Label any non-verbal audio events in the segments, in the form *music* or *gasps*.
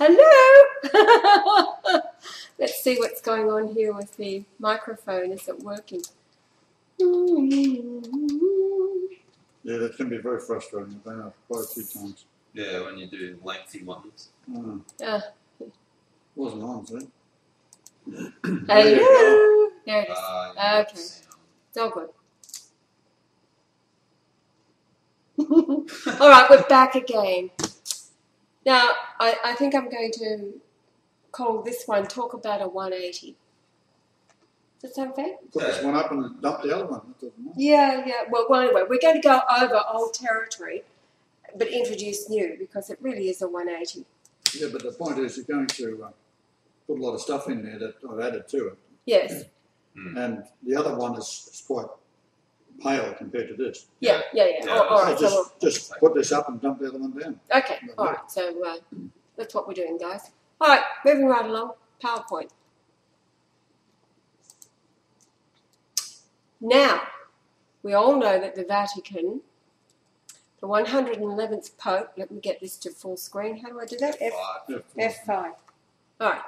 Hello! *laughs* Let's see what's going on here with the microphone. Is it working? Yeah, that can be very frustrating. I've been quite a few times. Yeah, when you do lengthy ones. Mm. Uh, Wasn't on, see? *coughs* hello! There it is. Uh, you Okay. the. It's all good. *laughs* all right, we're back again. Now, I, I think I'm going to call this one Talk About a 180. Does that sound fair? Put this one up and dump the other one. That doesn't matter. Yeah, yeah. Well, well, anyway, we're going to go over old territory, but introduce new because it really is a 180. Yeah, but the point is, you're going to uh, put a lot of stuff in there that I've added to it. Yes. And the other one is, is quite pale compared to this. Yeah, yeah, yeah. Yeah, all, all So right. just, So just put this up and dump the other one down. we'll, okay. All right. So uh, that's what we're doing, guys. All right. Moving right along. PowerPoint. Now, we all know that the Vatican, the 111th Pope. Let me get this to full screen. How do I do that? F Five. Yeah, F5. All right.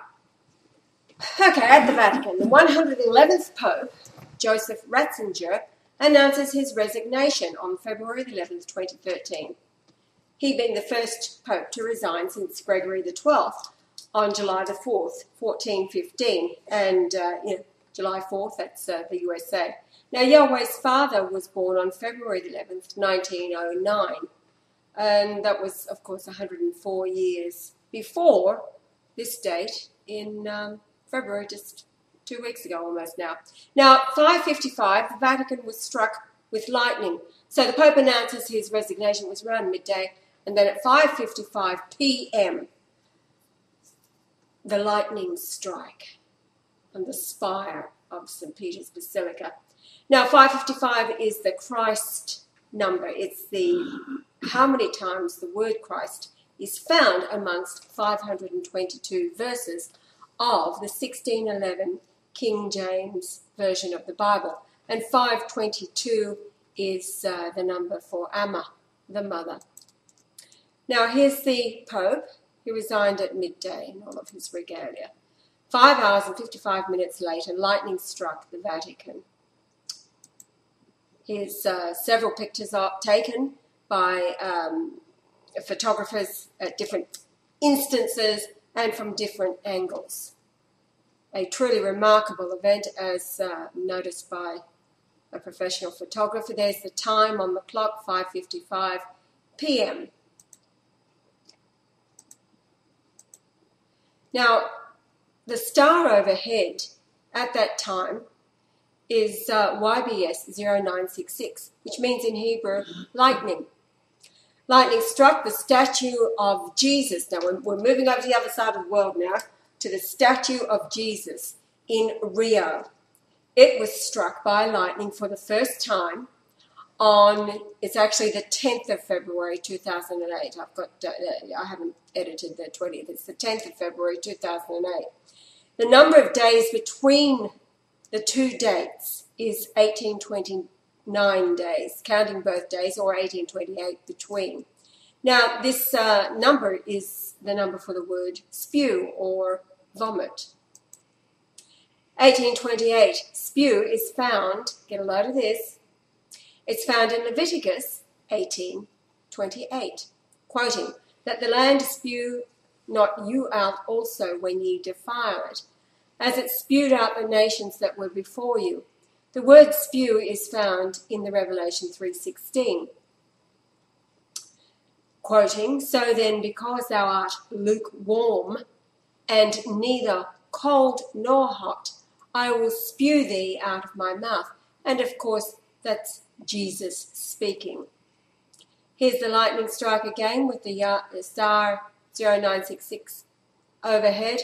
Okay, at the Vatican, the 111th Pope, Joseph Ratzinger, announces his resignation on February 11th, 2013. He being the first Pope to resign since Gregory XII on July the 4th, 1415, and uh, July 4th, that's uh, the USA. Now, Yahweh's father was born on February 11th, 1909, and that was, of course, 104 years before this date in um, February, just two weeks ago almost now. Now, 5:55, the Vatican was struck with lightning, so the Pope announces his resignation was around midday, and then at 5:55 p.m., the lightning strike on the spire of St. Peter's Basilica. Now, 555 is the Christ number. It's the how many times the word Christ is found amongst 522 verses of the 1611 King James Version of the Bible. And 522 is uh, the number for Amma, the mother. Now, here's the Pope. He resigned at midday in all of his regalia. Five hours and 55 minutes later, lightning struck the Vatican. Here's uh, several pictures are taken by um, photographers at different instances and from different angles. A truly remarkable event, as uh, noticed by a professional photographer. There's the time on the clock, 5:55 p.m. Now, the star overhead at that time is uh, YBS 0966, which means in Hebrew lightning. Lightning struck the statue of Jesus. Now we're, we're moving over to the other side of the world now to the statue of Jesus in Rio. It was struck by lightning for the first time on, it's actually the 10th of February 2008. I've got, uh, I haven't edited the 20th, it's the 10th of February 2008. The number of days between the two dates is 1829 days, counting both days, or 1828 between. Now, this uh, number is the number for the word spew or vomit. 1828, spew is found, get a load of this, it's found in Leviticus 1828, quoting, that the land spew not you out also when ye defile it, as it spewed out the nations that were before you. The word spew is found in the Revelation 3:16. Quoting, so then because thou art lukewarm and neither cold nor hot, I will spew thee out of my mouth. And of course, that's Jesus speaking. Here's the lightning strike again with the star 0966 overhead.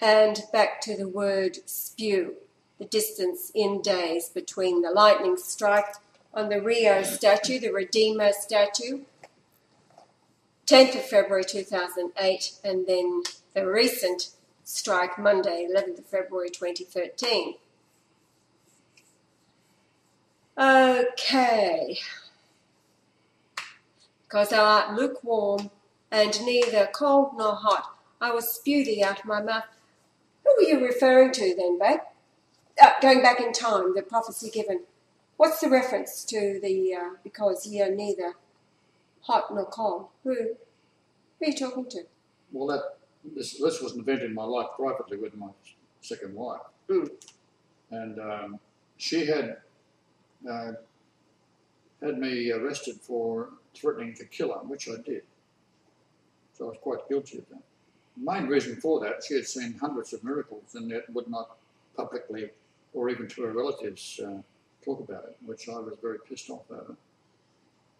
And back to the word spew, the distance in days between the lightning strike on the Rio statue, the Redeemer statue, 10th of February 2008, and then the recent strike Monday, 11th of February 2013. Okay. because thou art lukewarm and neither cold nor hot. I will spew thee out of my mouth. Who are you referring to then, babe? Uh, going back in time, the prophecy given. What's the reference to the uh, because ye are neither hot nor cold? Who, who are you talking to? Well, that this, this was an event in my life privately with my second wife. Mm. And um, she had uh, had me arrested for threatening to kill her, which I did. So I was quite guilty of that. The main reason for that, she had seen hundreds of miracles and yet would not publicly or even to her relatives uh, talk about it, which I was very pissed off over.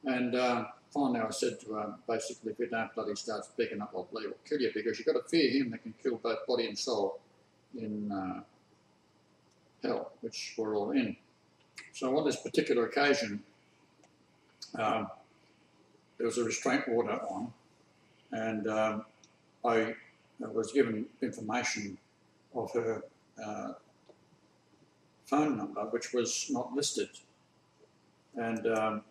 And uh, finally I said to her, basically, if you don't bloody start speaking up, I'll bloody kill you because you've got to fear him that can kill both body and soul in uh, hell, which we're all in. So on this particular occasion, um, there was a restraint order on, and um, I was given information of her uh, phone number, which was not listed. And um,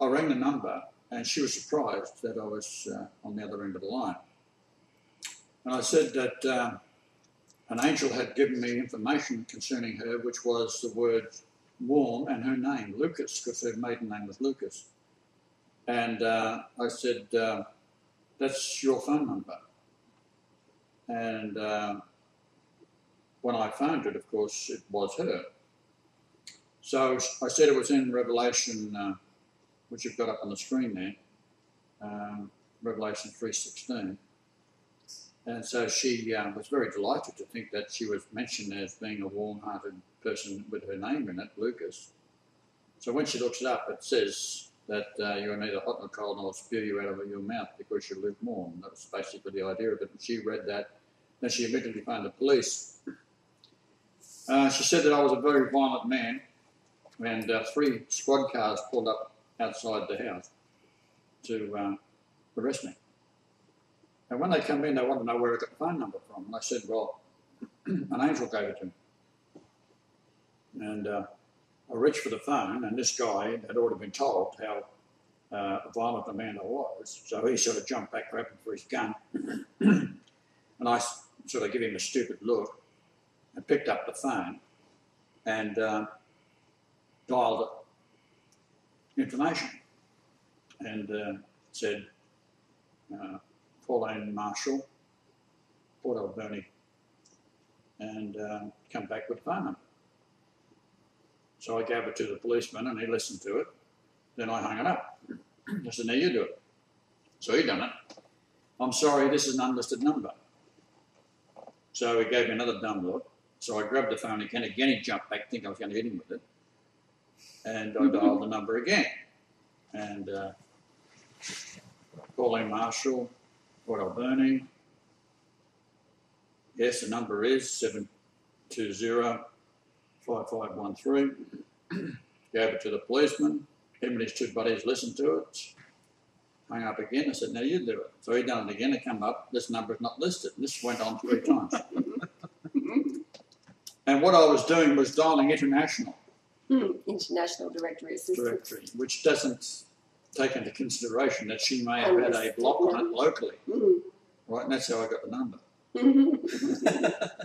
I rang the number, and she was surprised that I was uh, on the other end of the line. And I said that uh, an angel had given me information concerning her, which was the word warm and her name, Lucas, because her maiden name was Lucas. And uh, I said, uh, That's your phone number. And uh, when I found it, of course, it was her. So I said it was in Revelation, uh, which you've got up on the screen there, um, Revelation 3.16. And so she uh, was very delighted to think that she was mentioned as being a warm-hearted person with her name in it, Lucas. So when she looks it up, it says that uh, you are neither hot nor cold, and I'll spew you out of your mouth because you're lukewarm. That was basically the idea of it. And she read that, then she immediately phoned the police. Uh, she said that I was a very violent man, and uh, three squad cars pulled up outside the house to uh, arrest me. And when they come in, they want to know where I got the phone number from. And I said, well, *clears throat* an angel gave it to me. And uh, I reached for the phone, and this guy had already been told how uh, violent a man I was. So he sort of jumped back, grabbing for his gun. *clears throat* and I sort of give him a stupid look and picked up the phone and uh, dialed information and uh, said, uh, Pauline Marshall, Port Alberni, and uh, come back with phone. So I gave it to the policeman and he listened to it. Then I hung it up. I said, now you do it. So he done it. I'm sorry, this is an unlisted number. So he gave me another dumb look. So I grabbed the phone again. Again, he jumped back, thinking I was going to hit him with it. And I dialed the number again. And uh, Pauline Marshall, Port Alberni. Yes, the number is 720 5513. Gave it to the policeman. Him and his two buddies listened to it. Hung up again. I said, now you do it. So he done it again. It come up. This number is not listed. And this went on three times. *laughs* and what I was doing was dialing international International Directory Assistance. directory, which doesn't take into consideration that she may have had a block on it locally. Hmm. Right, and that's how I got the number. Hmm.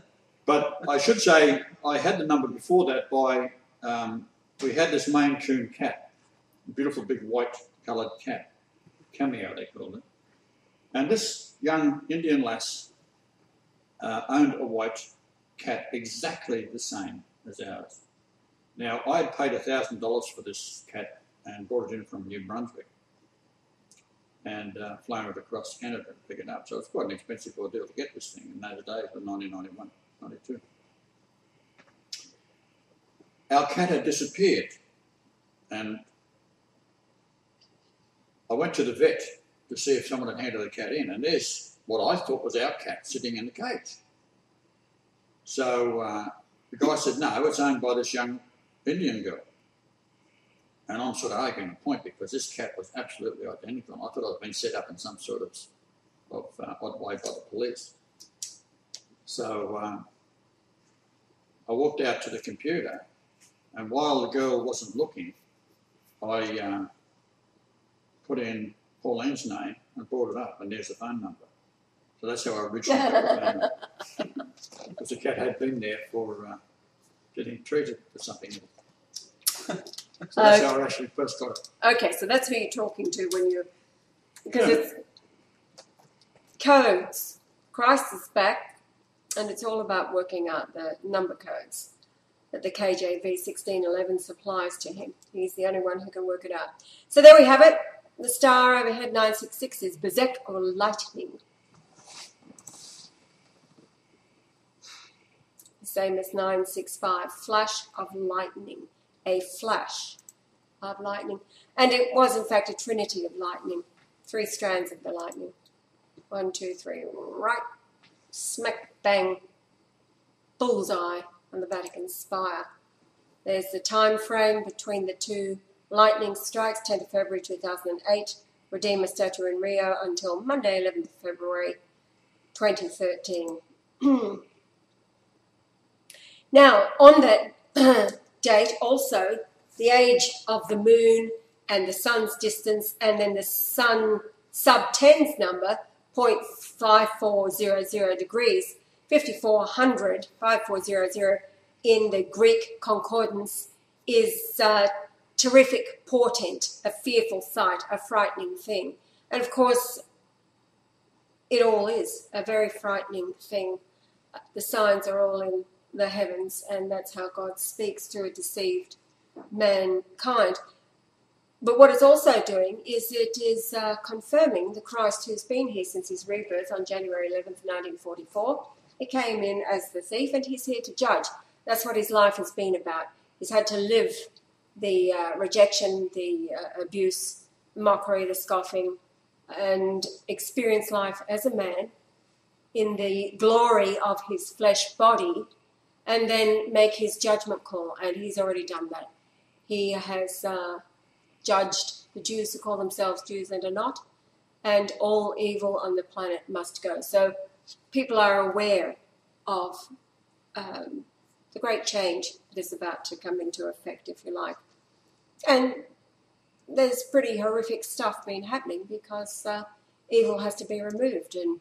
*laughs* But I should say I had the number before that by um, we had this Maine Coon cat, a beautiful big white coloured cat, cameo they called it, and this young Indian lass uh, owned a white cat exactly the same as ours. Now I had paid thousand dollars for this cat and brought it in from New Brunswick and uh, flown it across Canada to pick it up. So it's quite an expensive ordeal to get this thing in those days of 1991, 92. Our cat had disappeared and I went to the vet to see if someone had handed the cat in and there's what I thought was our cat sitting in the cage. So uh, the guy said, no, it's owned by this young Indian girl. And I'm sort of arguing a point because this cat was absolutely identical. I thought I'd been set up in some sort of, of uh, odd way by the police. So uh, I walked out to the computer, and while the girl wasn't looking, I uh, put in Pauline's name and brought it up, and there's the phone number. So that's how I originally got the phone. Because *laughs* the cat had been there for uh, getting treated for something. *laughs* So that's how I actually first got it. Okay, so that's who you're talking to when you, because Yeah. it's codes. Christ is back, and it's all about working out the number codes that the KJV 1611 supplies to him. He's the only one who can work it out. So there we have it. The star overhead 966 is Bezek or lightning. Same as 965, flash of lightning, a flash of lightning. And it was, in fact, a trinity of lightning, three strands of the lightning. One, two, three, right, smack, bang, bullseye on the Vatican spire. There's the time frame between the two lightning strikes, 10th of February 2008, Redeemer statue in Rio until Monday, 11th of February 2013. *clears throat* now, on that *clears throat* date, also, the age of the moon and the sun's distance, and then the sun sub tens number, 0.5400 degrees, 5400, 5400 in the Greek concordance is a terrific portent, a fearful sight, a frightening thing. And of course, it all is a very frightening thing. The signs are all in the heavens, and that's how God speaks to a deceived mankind. But what it's also doing is it is uh, confirming the Christ who's been here since his rebirth on January 11th, 1944. He came in as the thief and he's here to judge. That's what his life has been about. He's had to live the uh, rejection, the uh, abuse, mockery, the scoffing, and experience life as a man in the glory of his flesh body and then make his judgment call. And he's already done that. He has uh, judged the Jews who call themselves Jews and are not, and all evil on the planet must go. So people are aware of um, the great change that's about to come into effect, if you like. And there's pretty horrific stuff been happening because uh, evil has to be removed and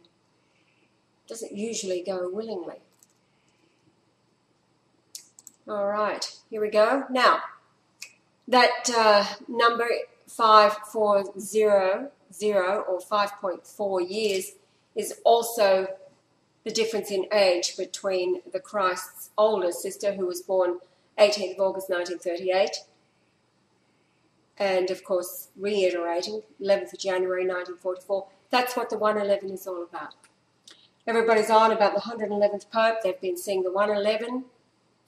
doesn't usually go willingly. All right, here we go. Now, that uh, number 5400 or 5.4 years is also the difference in age between the Christ's older sister, who was born 18th of August 1938, and of course, reiterating 11th of January 1944. That's what the 111 is all about. Everybody's on about the 111th Pope. They've been seeing the 111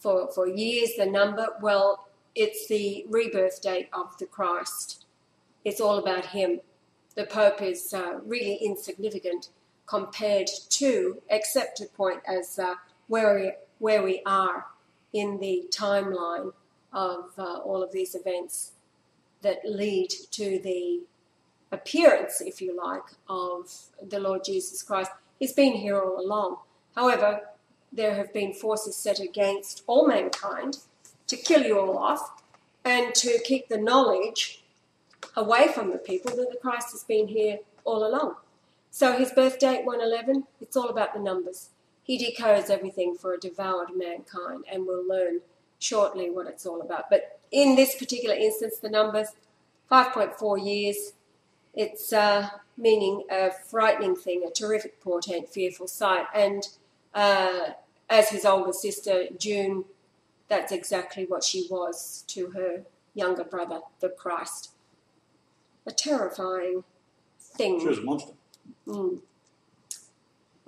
for, for years, the number. Well, it's the rebirth date of the Christ. It's all about him. The Pope is uh, really insignificant compared to, except to point as uh, where, we, where we are in the timeline of uh, all of these events that lead to the appearance, if you like, of the Lord Jesus Christ. He's been here all along. However, there have been forces set against all mankind to kill you all off and to keep the knowledge away from the people that the Christ has been here all along. So his birth date, 111, it's all about the numbers. He decodes everything for a devoured mankind, and we'll learn shortly what it's all about. But in this particular instance, the numbers, 5.4 years, it's uh, meaning a frightening thing, a terrific portent, fearful sight. And uh, as his older sister, June, that's exactly what she was to her younger brother, the Christ. A terrifying thing. She was a monster. Mm.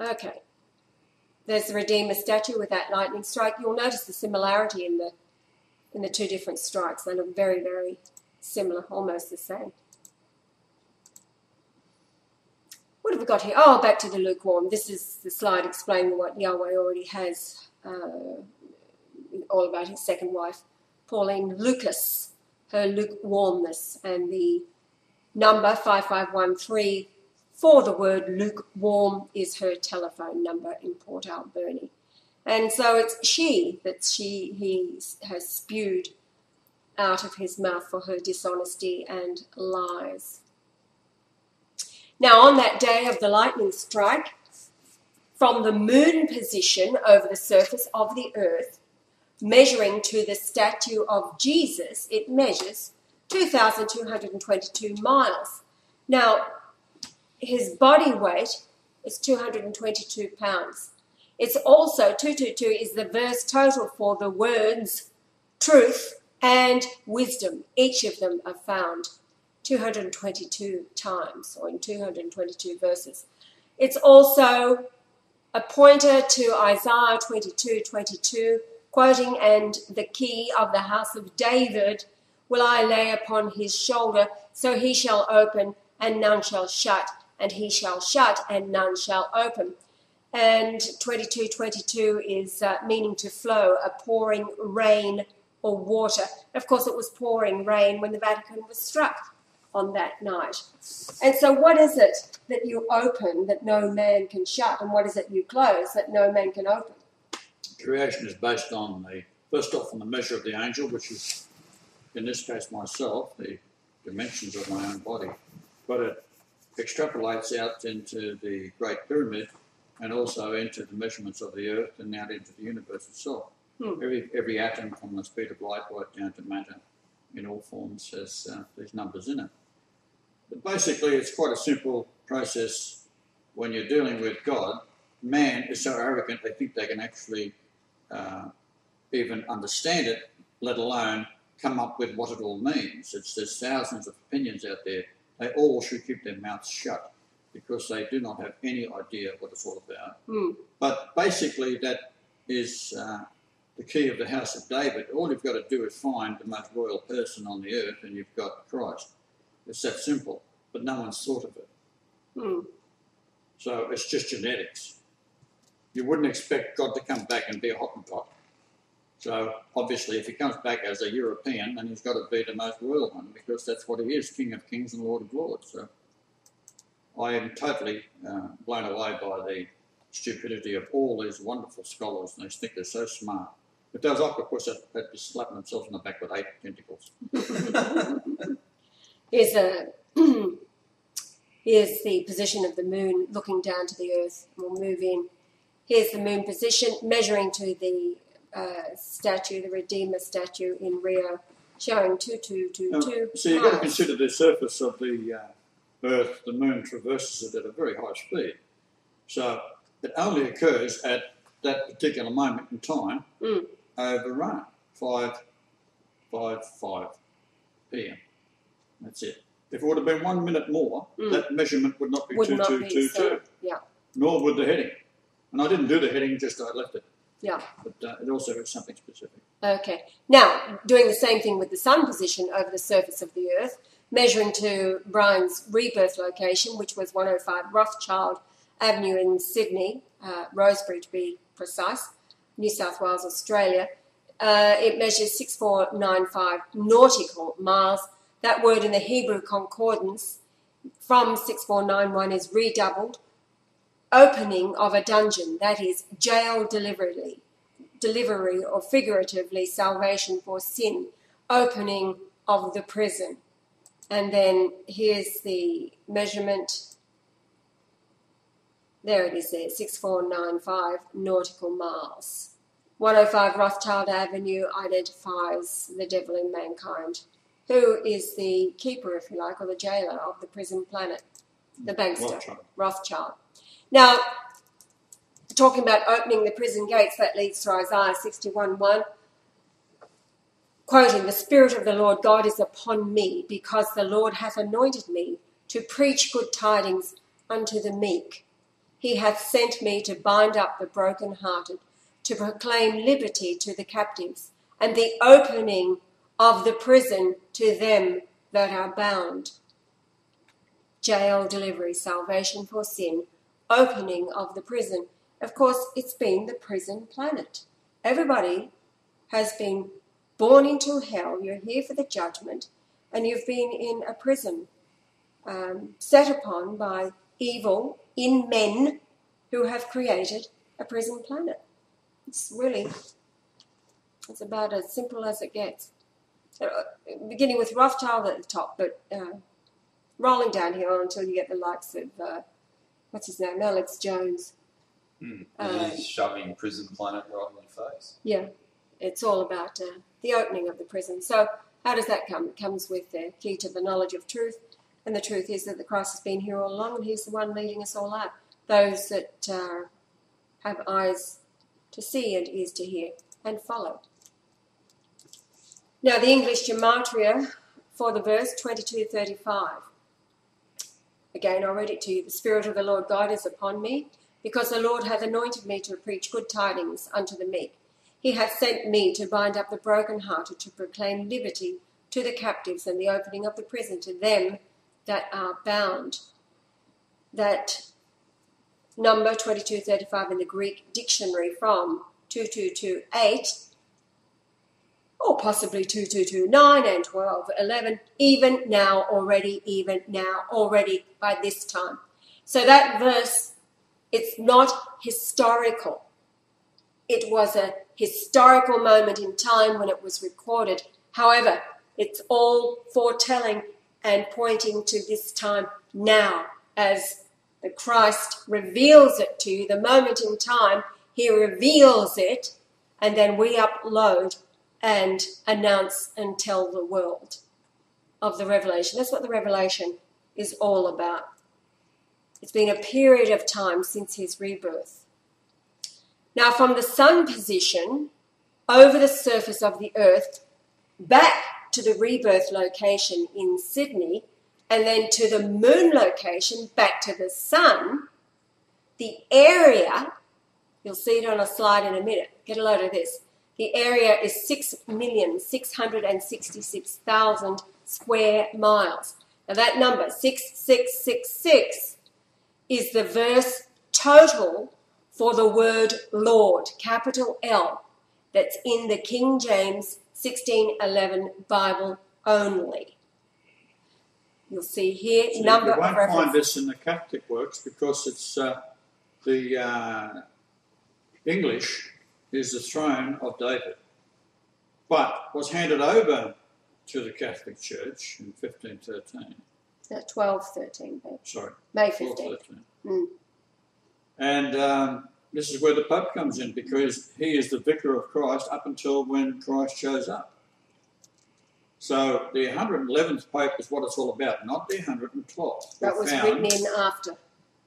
Okay. There's the Redeemer statue with that lightning strike. You'll notice the similarity in the in the two different strikes. They look very, very similar, almost the same. What have we got here? Oh, back to the lukewarm. This is the slide explaining what Yahweh already has uh, all about his second wife, Pauline Lucas, her lukewarmness, and the number 5513 for the word lukewarm is her telephone number in Port Alberni. And so it's she that she he has spewed out of his mouth for her dishonesty and lies. Now, on that day of the lightning strike, from the moon position over the surface of the earth, measuring to the statue of Jesus, it measures 2,222 miles. Now, his body weight is 222 pounds. It's also 222 is the verse total for the words truth and wisdom. Each of them are found 222 times or in 222 verses. It's also a pointer to Isaiah 22 22, quoting, And the key of the house of David will I lay upon his shoulder, so he shall open and none shall shut, and he shall shut and none shall open. And 2222 is uh, meaning to flow, a pouring rain or water. Of course, it was pouring rain when the Vatican was struck on that night. And so, what is it that you open that no man can shut, and what is it you close that no man can open? Creation is based on the first off on the measure of the angel, which is in this case myself, the dimensions of my own body, but it extrapolates out into the Great Pyramid and also into the measurements of the Earth and out into the universe itself. Hmm. Every every atom from the speed of light right down to matter in all forms has uh, these numbers in it. But basically, it's quite a simple process when you're dealing with God. Man is so arrogant they think they can actually uh, even understand it, let alone come up with what it all means. It's, there's thousands of opinions out there. They all should keep their mouths shut because they do not have any idea what it's all about. Hmm. But basically, that is uh, the key of the house of David. All you've got to do is find the most royal person on the earth, and you've got Christ. It's that simple, but no one's thought of it. Hmm. So it's just genetics. You wouldn't expect God to come back and be a Hottentot. So obviously, if he comes back as a European, then he's got to be the most royal one because that's what he is, King of Kings and Lord of Lords. So I am totally uh, blown away by the stupidity of all these wonderful scholars, and they think they're so smart. If those octopus, they'd be slapping themselves in the back with eight tentacles. *laughs* *laughs* Here's a here's the position of the moon looking down to the earth. We'll move in. Here's the moon position measuring to the uh, statue, the Redeemer statue in Rio, showing two two two Now, two. so you've got to consider the surface of the uh, Earth, the Moon traverses it at a very high speed. So it only occurs at that particular moment in time Mm. over run, 5, 5, 5 p.m. That's it. If it would have been one minute more, Mm. that measurement would not be Would not be 2222, so. Yeah, nor would the heading. And I didn't do the heading, just I left it. yeah. But uh, it also is something specific. Okay. Now, doing the same thing with the sun position over the surface of the Earth, measuring to Brian's rebirth location, which was 105 Rothschild Avenue in Sydney, uh, Rosebery to be precise, New South Wales, Australia. Uh, it measures 6495 nautical miles. That word in the Hebrew concordance from 6491 is redoubled. Opening of a dungeon, that is, jail delivery delivery or figuratively salvation for sin, opening of the prison. And then here's the measurement. There it is there, 6495 nautical miles. 105 Rothschild Avenue identifies the devil in mankind, who is the keeper, if you like, or the jailer of the prison planet, the bankster. Rothschild. Rothschild. Now, talking about opening the prison gates, that leads to Isaiah 61 1. Quoting, The Spirit of the Lord God is upon me, because the Lord hath anointed me to preach good tidings unto the meek. He hath sent me to bind up the brokenhearted, to proclaim liberty to the captives, and the opening of the prison to them that are bound. Jail delivery, salvation for sin, opening of the prison. Of course, it's been the prison planet. Everybody has been born into hell. You're here for the judgment, and you've been in a prison um, set upon by evil in men who have created a prison planet. It's really, it's about as simple as it gets. Uh, beginning with Rothschild at the top, but uh, rolling downhill until you get the likes of, uh, what's his name, Alex Jones. Uh, He's shoving prison planet right in your face. Yeah, it's all about uh, the opening of the prison. So, how does that come? It comes with the key to the knowledge of truth, and the truth is that the Christ has been here all along, and He's the one leading us all out. Those that uh, have eyes to see and ears to hear and follow. Now, the English gematria for the verse 2235. Again, I'll read it to you. The Spirit of the Lord God is upon me, because the Lord hath anointed me to preach good tidings unto the meek. He hath sent me to bind up the brokenhearted, to proclaim liberty to the captives, and the opening of the prison to them that are bound. That number 2235 in the Greek dictionary from 2228 or possibly 2229 and 1211, even now already, even now already by this time. So that verse, it's not historical. It was a historical moment in time when it was recorded. However, it's all foretelling and pointing to this time now as the Christ reveals it to you. The moment in time, he reveals it, and then we upload and announce and tell the world of the revelation. That's what the revelation is all about. It's been a period of time since his rebirth. Now, from the sun position over the surface of the earth back to the rebirth location in Sydney, and then to the moon location back to the sun, the area, you'll see it on a slide in a minute, get a load of this the area is 6,666,000 square miles. Now that number, 6666, is the verse total for the word Lord, capital L, that's in the King James 1611 Bible only. You'll see here See, number you won't find this in the Catholic works because it's uh, the uh, English is the throne of David, but was handed over to the Catholic Church in 1513. No, 12, 13. Sorry, May 12, 15. Mm. And um, this is where the Pope comes in because he is the vicar of Christ up until when Christ shows up. So the 111th Pope is what it's all about, not the 112th. That was written in after.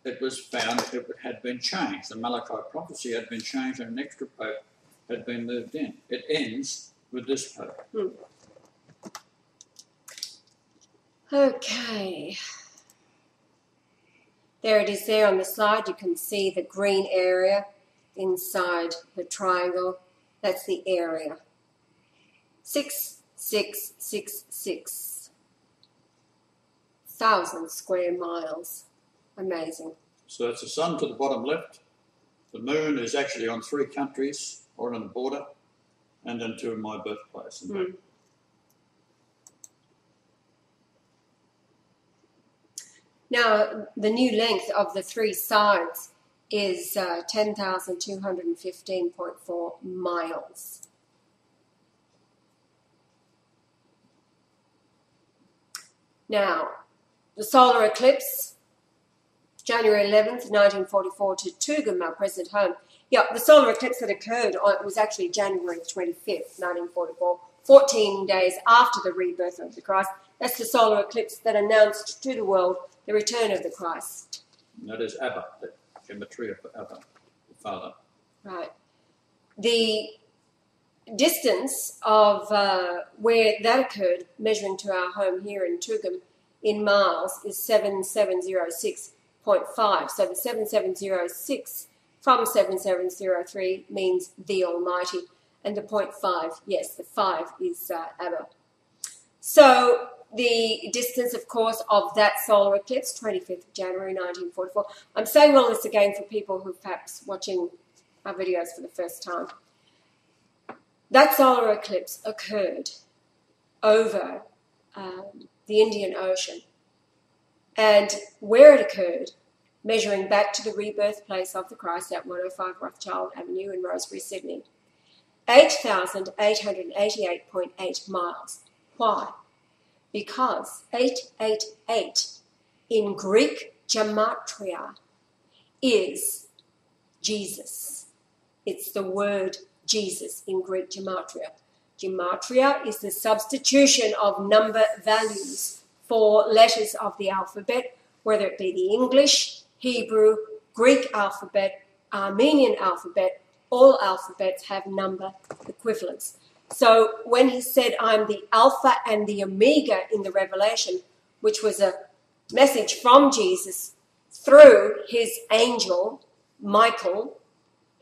It was found it had been changed. The Malachi prophecy had been changed and an extra pope had been moved in. It ends with this pope. Hmm. Okay. There it is there on the slide. You can see the green area inside the triangle. That's the area. Six, six, six, six thousand square miles. Amazing. So it's the sun to the bottom left. The moon is actually on three countries or on the border, and then to my birthplace. Mm. Now, the new length of the three sides is uh, 10,215.4 miles. Now, the solar eclipse, January 11th, 1944, to Tugun, our present home. Yeah, the solar eclipse that occurred on, was actually January 25th, 1944, 14 days after the rebirth of the Christ. That's the solar eclipse that announced to the world the return of the Christ. And that is Abba, the gematria for Abba, the Father. Right. The distance of uh, where that occurred, measuring to our home here in Tugun in miles, is 7706.5. So the 7706 from 7703 means the Almighty. And the 0.5, yes, the 5 is uh, Abba. So the distance, of course, of that solar eclipse, 25th of January 1944. I'm saying all this again for people who perhaps watching our videos for the first time. That solar eclipse occurred over um, the Indian Ocean. And where it occurred, measuring back to the rebirth place of the Christ at 105 Rothschild Avenue in Rosebery, Sydney, 8,888.8 miles. Why? Because 888 in Greek gematria is Jesus. It's the word Jesus in Greek gematria. Gematria is the substitution of number values for letters of the alphabet, whether it be the English, Hebrew, Greek alphabet, Armenian alphabet, all alphabets have number equivalents. So when he said, I'm the Alpha and the Omega in the Revelation, which was a message from Jesus through his angel, Michael,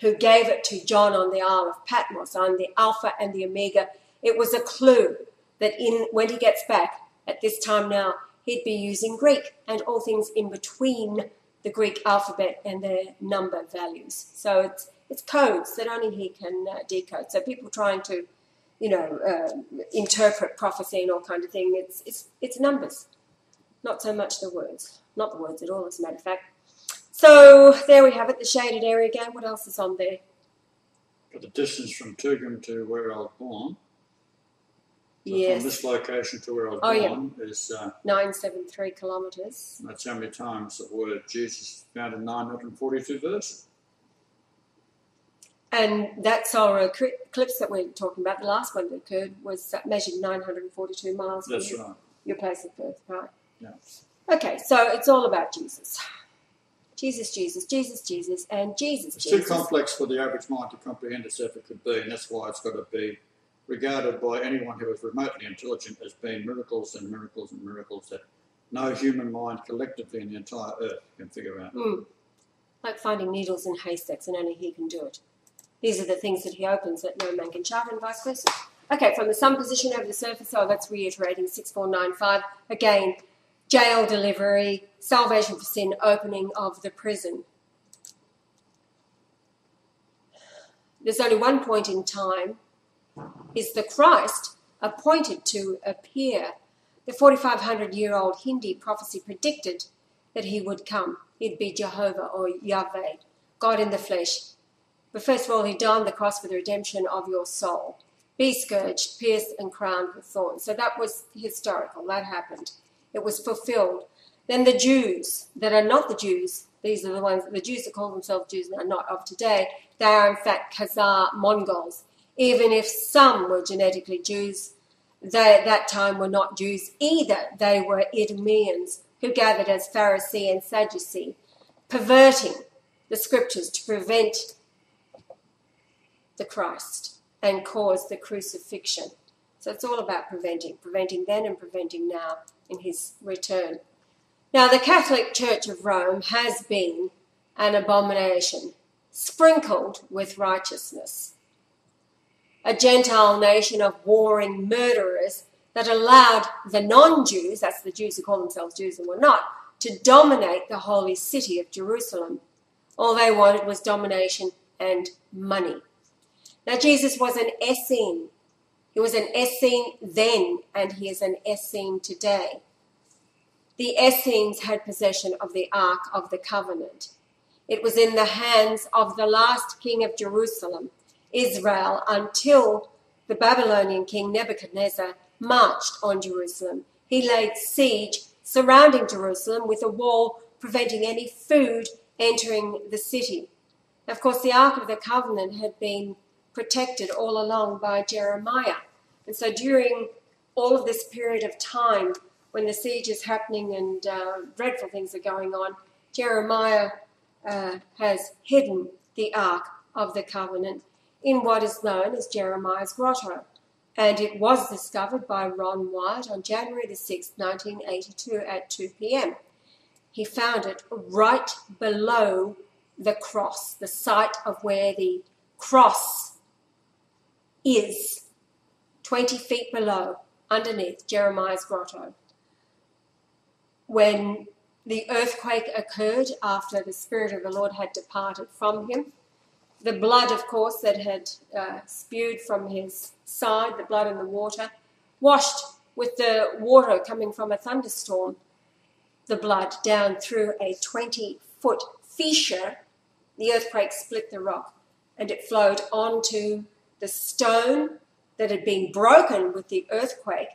who gave it to John on the Isle of Patmos, I'm the Alpha and the Omega, it was a clue that in when he gets back at this time now, he'd be using Greek and all things in between the Greek alphabet and their number values. So it's it's codes that only he can uh, decode. So people trying to, you know, uh, interpret prophecy and all kind of thing, it's it's it's numbers, not so much the words, not the words at all, as a matter of fact. So there we have it, the shaded area again. What else is on there? But the distance from Tugun to where I was born, so yes, from this location to where I was Oh, yeah. is uh, 973 kilometres. that's how many times the word Jesus is found in 942 verses. And that solar ecri- eclipse that we're talking about, the last one that occurred, was uh, measured 942 miles That's your, right. your place of birth, right? Yeah. Okay, so it's all about Jesus. Jesus, Jesus, Jesus, Jesus, and Jesus, It's too complex for the average mind to comprehend as ever could be, and that's why it's got to be regarded by anyone who is remotely intelligent as being miracles and miracles and miracles that no human mind collectively in the entire earth can figure out. Mm. Like finding needles in haystacks, and only he can do it. These are the things that he opens that no man can shut, and vice versa. Okay, from the sun position over the surface, so that's reiterating 6495. Again, jail delivery, salvation for sin, opening of the prison. There's only one point in time, is the Christ appointed to appear. The 4,500 year old Hindi prophecy predicted that he would come. He'd be Jehovah or Yahweh, God in the flesh. But first of all, he died on the cross for the redemption of your soul. Be scourged, pierced, and crowned with thorns. So that was historical. That happened. It was fulfilled. Then the Jews that are not the Jews, these are the ones, the Jews that call themselves Jews and are not of today, they are in fact Khazar Mongols. Even if some were genetically Jews, they at that time were not Jews either. They were Idumeans who gathered as Pharisee and Sadducee, perverting the scriptures to prevent the Christ and cause the crucifixion. So it's all about preventing, preventing then and preventing now in his return. Now, the Catholic Church of Rome has been an abomination, sprinkled with righteousness. A Gentile nation of warring murderers that allowed the non Jews, that's the Jews who call themselves Jews and were not, to dominate the holy city of Jerusalem. All they wanted was domination and money. Now, Jesus was an Essene. He was an Essene then, and he is an Essene today. The Essenes had possession of the Ark of the Covenant. It was in the hands of the last king of Jerusalem, Israel, until the Babylonian king Nebuchadnezzar marched on Jerusalem. He laid siege surrounding Jerusalem with a wall preventing any food entering the city. Of course, the Ark of the Covenant had been protected all along by Jeremiah. And so during all of this period of time, when the siege is happening and uh, dreadful things are going on, Jeremiah uh, has hidden the Ark of the Covenant in what is known as Jeremiah's Grotto. And it was discovered by Ron Wyatt on January the 6th, 1982 at 2 p.m. He found it right below the cross, the site of where the cross is, 20 feet below, underneath Jeremiah's grotto. When the earthquake occurred after the Spirit of the Lord had departed from him, the blood, of course, that had uh, spewed from his side, the blood and the water, washed with the water coming from a thunderstorm, the blood down through a 20 foot fissure. The earthquake split the rock and it flowed onto the stone that had been broken with the earthquake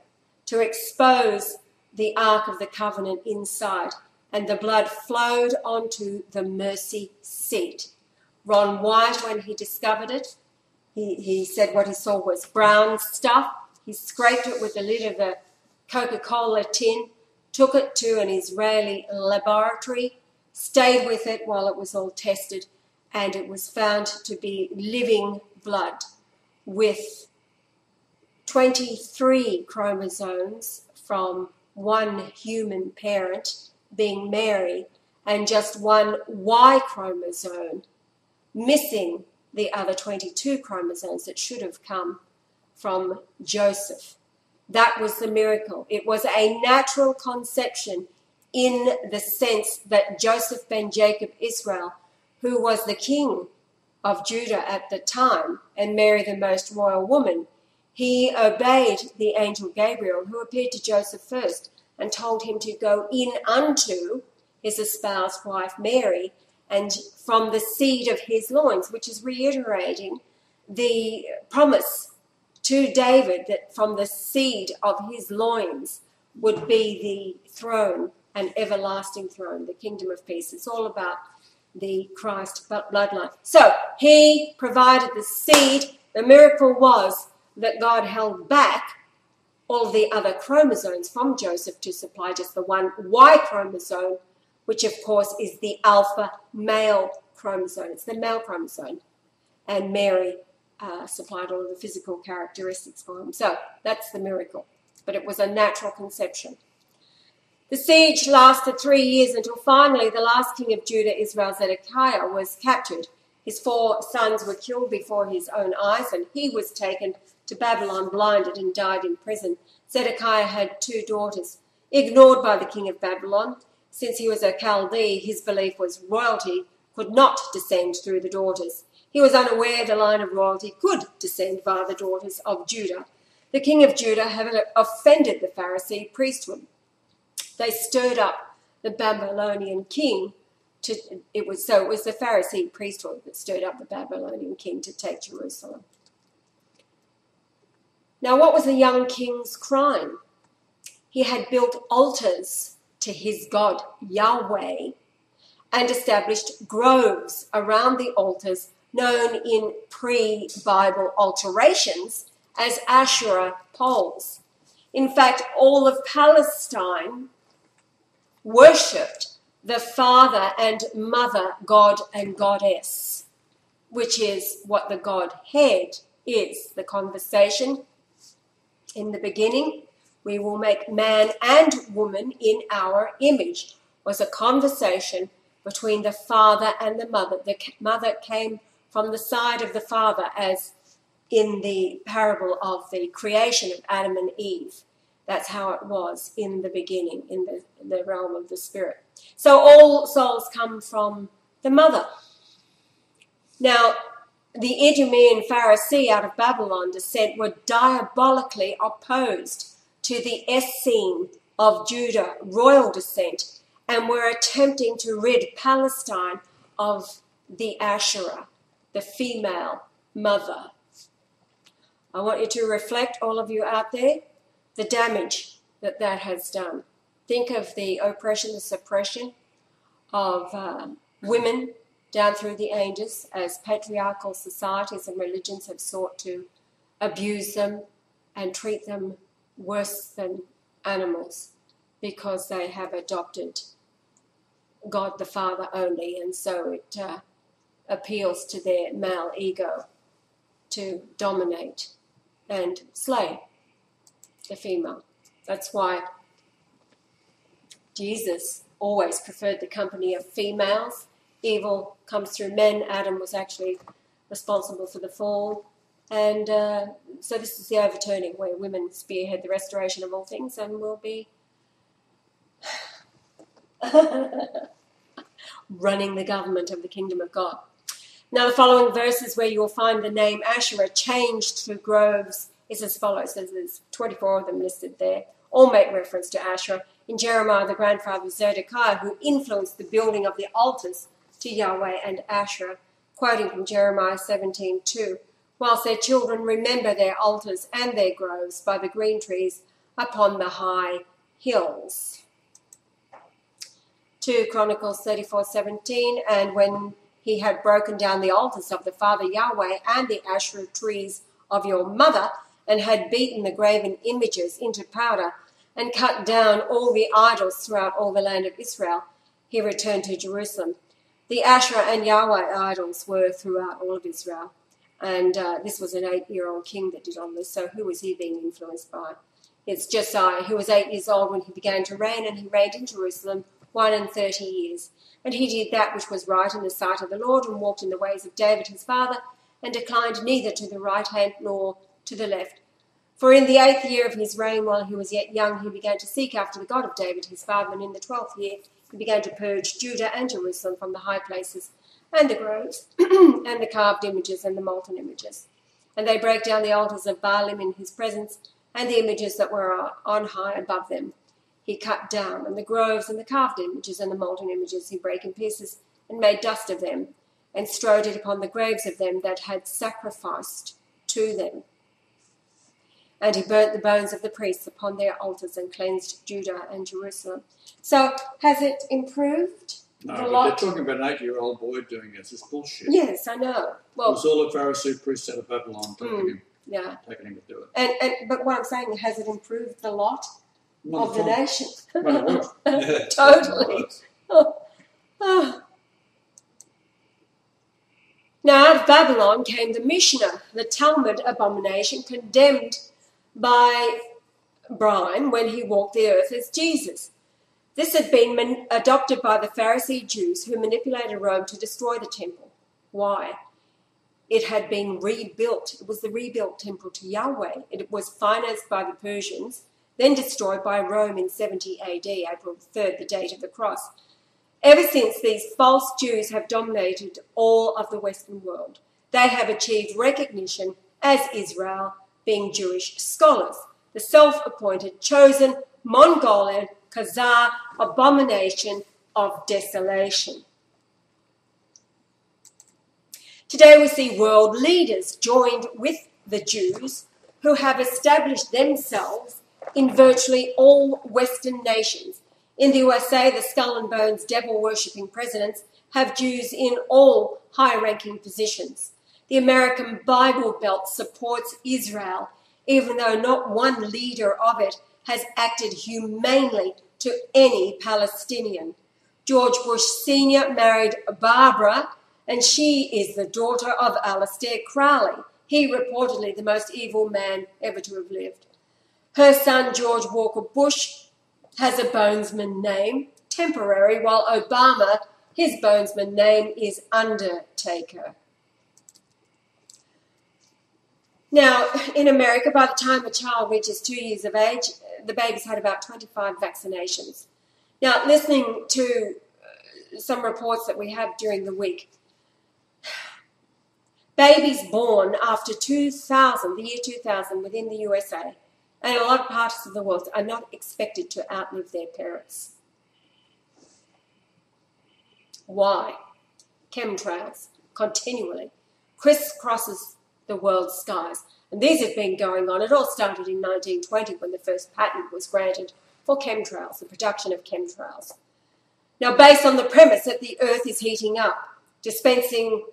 to expose the Ark of the Covenant inside. and the blood flowed onto the mercy seat. Ron Wyatt, when he discovered it, he, he said what he saw was brown stuff. He scraped it with the lid of a Coca Cola tin, took it to an Israeli laboratory, stayed with it while it was all tested, and it was found to be living blood with 23 chromosomes from one human parent, being Mary, and just one Y chromosome, missing the other 22 chromosomes that should have come from Joseph. That was the miracle. It was a natural conception in the sense that Joseph ben Jacob Israel, who was the king of Judah at the time, and Mary, the most royal woman, he obeyed the angel Gabriel, who appeared to Joseph first and told him to go in unto his espoused wife Mary and from the seed of his loins, which is reiterating the promise to David that from the seed of his loins would be the throne, an everlasting throne, the kingdom of peace. It's all about the Christ bloodline. So he provided the seed. The miracle was that God held back all the other chromosomes from Joseph to supply just the one Y chromosome, which of course is the alpha male chromosome. It's the male chromosome. And Mary uh, supplied all of the physical characteristics for him. So that's the miracle. But it was a natural conception. The siege lasted three years until finally the last king of Judah, Israel Zedekiah, was captured. His four sons were killed before his own eyes, and he was taken to Babylon blinded and died in prison. Zedekiah had two daughters. Ignored by the king of Babylon, since he was a Chaldee, his belief was royalty could not descend through the daughters. He was unaware the line of royalty could descend via the daughters of Judah. The king of Judah had offended the Pharisee priesthood. They stirred up the Babylonian king to it was so it was the Pharisee priesthood that stirred up the Babylonian king to take Jerusalem. Now, what was the young king's crime? He had built altars to his god Yahweh and established groves around the altars known in pre Bible alterations as Asherah poles. In fact, all of Palestine worshipped the father and mother god and goddess, which is what the Godhead is the conversation in the beginning, we will make man and woman in our image, was a conversation between the father and the mother. The mother came from the side of the father, as in the parable of the creation of Adam and Eve. That's how it was in the beginning, in the, the realm of the spirit. So all souls come from the mother. Now, the Idumean Pharisee out of Babylon descent were diabolically opposed to the Essene of Judah royal descent and were attempting to rid Palestine of the Asherah, the female mother. I want you to reflect, all of you out there, the damage that that has done. Think of the oppression, the suppression of uh, women down through the ages as patriarchal societies and religions have sought to abuse them and treat them worse than animals because they have adopted God the Father only, and so it uh, appeals to their male ego to dominate and slay the female. That's why Jesus always preferred the company of females evil comes through men. Adam was actually responsible for the fall. And uh, so this is the overturning where women spearhead the restoration of all things and will be *laughs* running the government of the kingdom of God. Now, the following verses where you will find the name Asherah changed to groves is as follows. There's 24 of them listed there. All make reference to Asherah. In Jeremiah, the grandfather of Zedekiah, who influenced the building of the altars to Yahweh and Asherah, quoting from Jeremiah 17:2, whilst their children remember their altars and their groves by the green trees upon the high hills. 2 Chronicles 34:17, and when he had broken down the altars of the Father Yahweh and the Asherah trees of your mother, and had beaten the graven images into powder, and cut down all the idols throughout all the land of Israel, he returned to Jerusalem. The Asherah and Yahweh idols were throughout all of Israel. And uh, this was an eight year old king that did all this. So who was he being influenced by? It's Josiah, who was eight years old when he began to reign, and he reigned in Jerusalem one and thirty years. And he did that which was right in the sight of the Lord, and walked in the ways of David his father, and declined neither to the right hand nor to the left. For in the eighth year of his reign, while he was yet young, he began to seek after the God of David his father, and in the twelfth year he began to purge Judah and Jerusalem from the high places and the groves *clears throat* and the carved images and the molten images. And they break down the altars of Baalim in his presence and the images that were on high above them. He cut down, and the groves and the carved images and the molten images he brake in pieces and made dust of them, and strode it upon the graves of them that had sacrificed to them. And he burnt the bones of the priests upon their altars and cleansed Judah and Jerusalem. So, has it improved? No, but lot. they're talking about an eight-year-old boy doing this. It's bullshit. Yes, I know. Well, It was all the Pharisee priests out of Babylon taking Mm. him, yeah. taking him to do it. And, and but what I'm saying, has it improved the lot Not of the at nation? Well, it was. *laughs* Yeah, *laughs* Totally. *sighs* Now out of Babylon came the Mishnah, the Talmud abomination condemned by Brian when he walked the earth as Jesus. This had been man- adopted by the Pharisee Jews who manipulated Rome to destroy the temple. Why? It had been rebuilt. It was the rebuilt temple to Yahweh. It was financed by the Persians, then destroyed by Rome in 70 AD, April 3rd, the date of the cross. Ever since, these false Jews have dominated all of the Western world. They have achieved recognition as Israel, being Jewish scholars, the self appointed, chosen Mongolian Khazar abomination of desolation. Today, we see world leaders joined with the Jews who have established themselves in virtually all Western nations. In the USA, the skull and bones devil worshipping presidents have Jews in all high ranking positions. The American Bible Belt supports Israel, even though not one leader of it has acted humanely to any Palestinian. George Bush Sr. married Barbara, and she is the daughter of Aleister Crowley. He reportedly the most evil man ever to have lived. Her son, George Walker Bush, has a bonesman name, temporary, while Obama, his bonesman name is Undertaker. Now, in America, by the time a child reaches two years of age, the baby's had about 25 vaccinations. Now, listening to uh, some reports that we have during the week, babies born after 2000, the year 2000, within the USA, and a lot of parts of the world, are not expected to outlive their parents. Why? Chemtrails continually crisscrosses the world's skies. And these have been going on. It all started in 1920 when the first patent was granted for chemtrails, the production of chemtrails. Now, based on the premise that the Earth is heating up, dispensing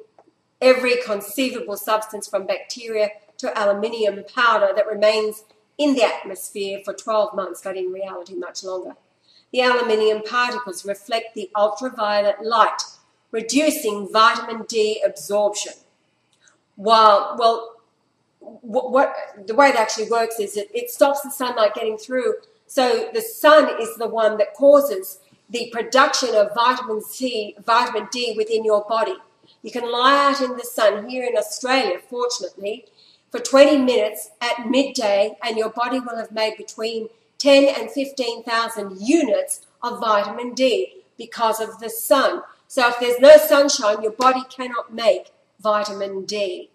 every conceivable substance from bacteria to aluminium powder that remains in the atmosphere for 12 months, but in reality much longer. The aluminium particles reflect the ultraviolet light, reducing vitamin D absorption. While, well, what, what the way it actually works is it, it stops the sunlight getting through. So the sun is the one that causes the production of vitamin C, vitamin D within your body. You can lie out in the sun here in Australia, fortunately, for 20 minutes at midday, and your body will have made between 10 and 15,000 units of vitamin D because of the sun. So if there's no sunshine, your body cannot make vitamin D.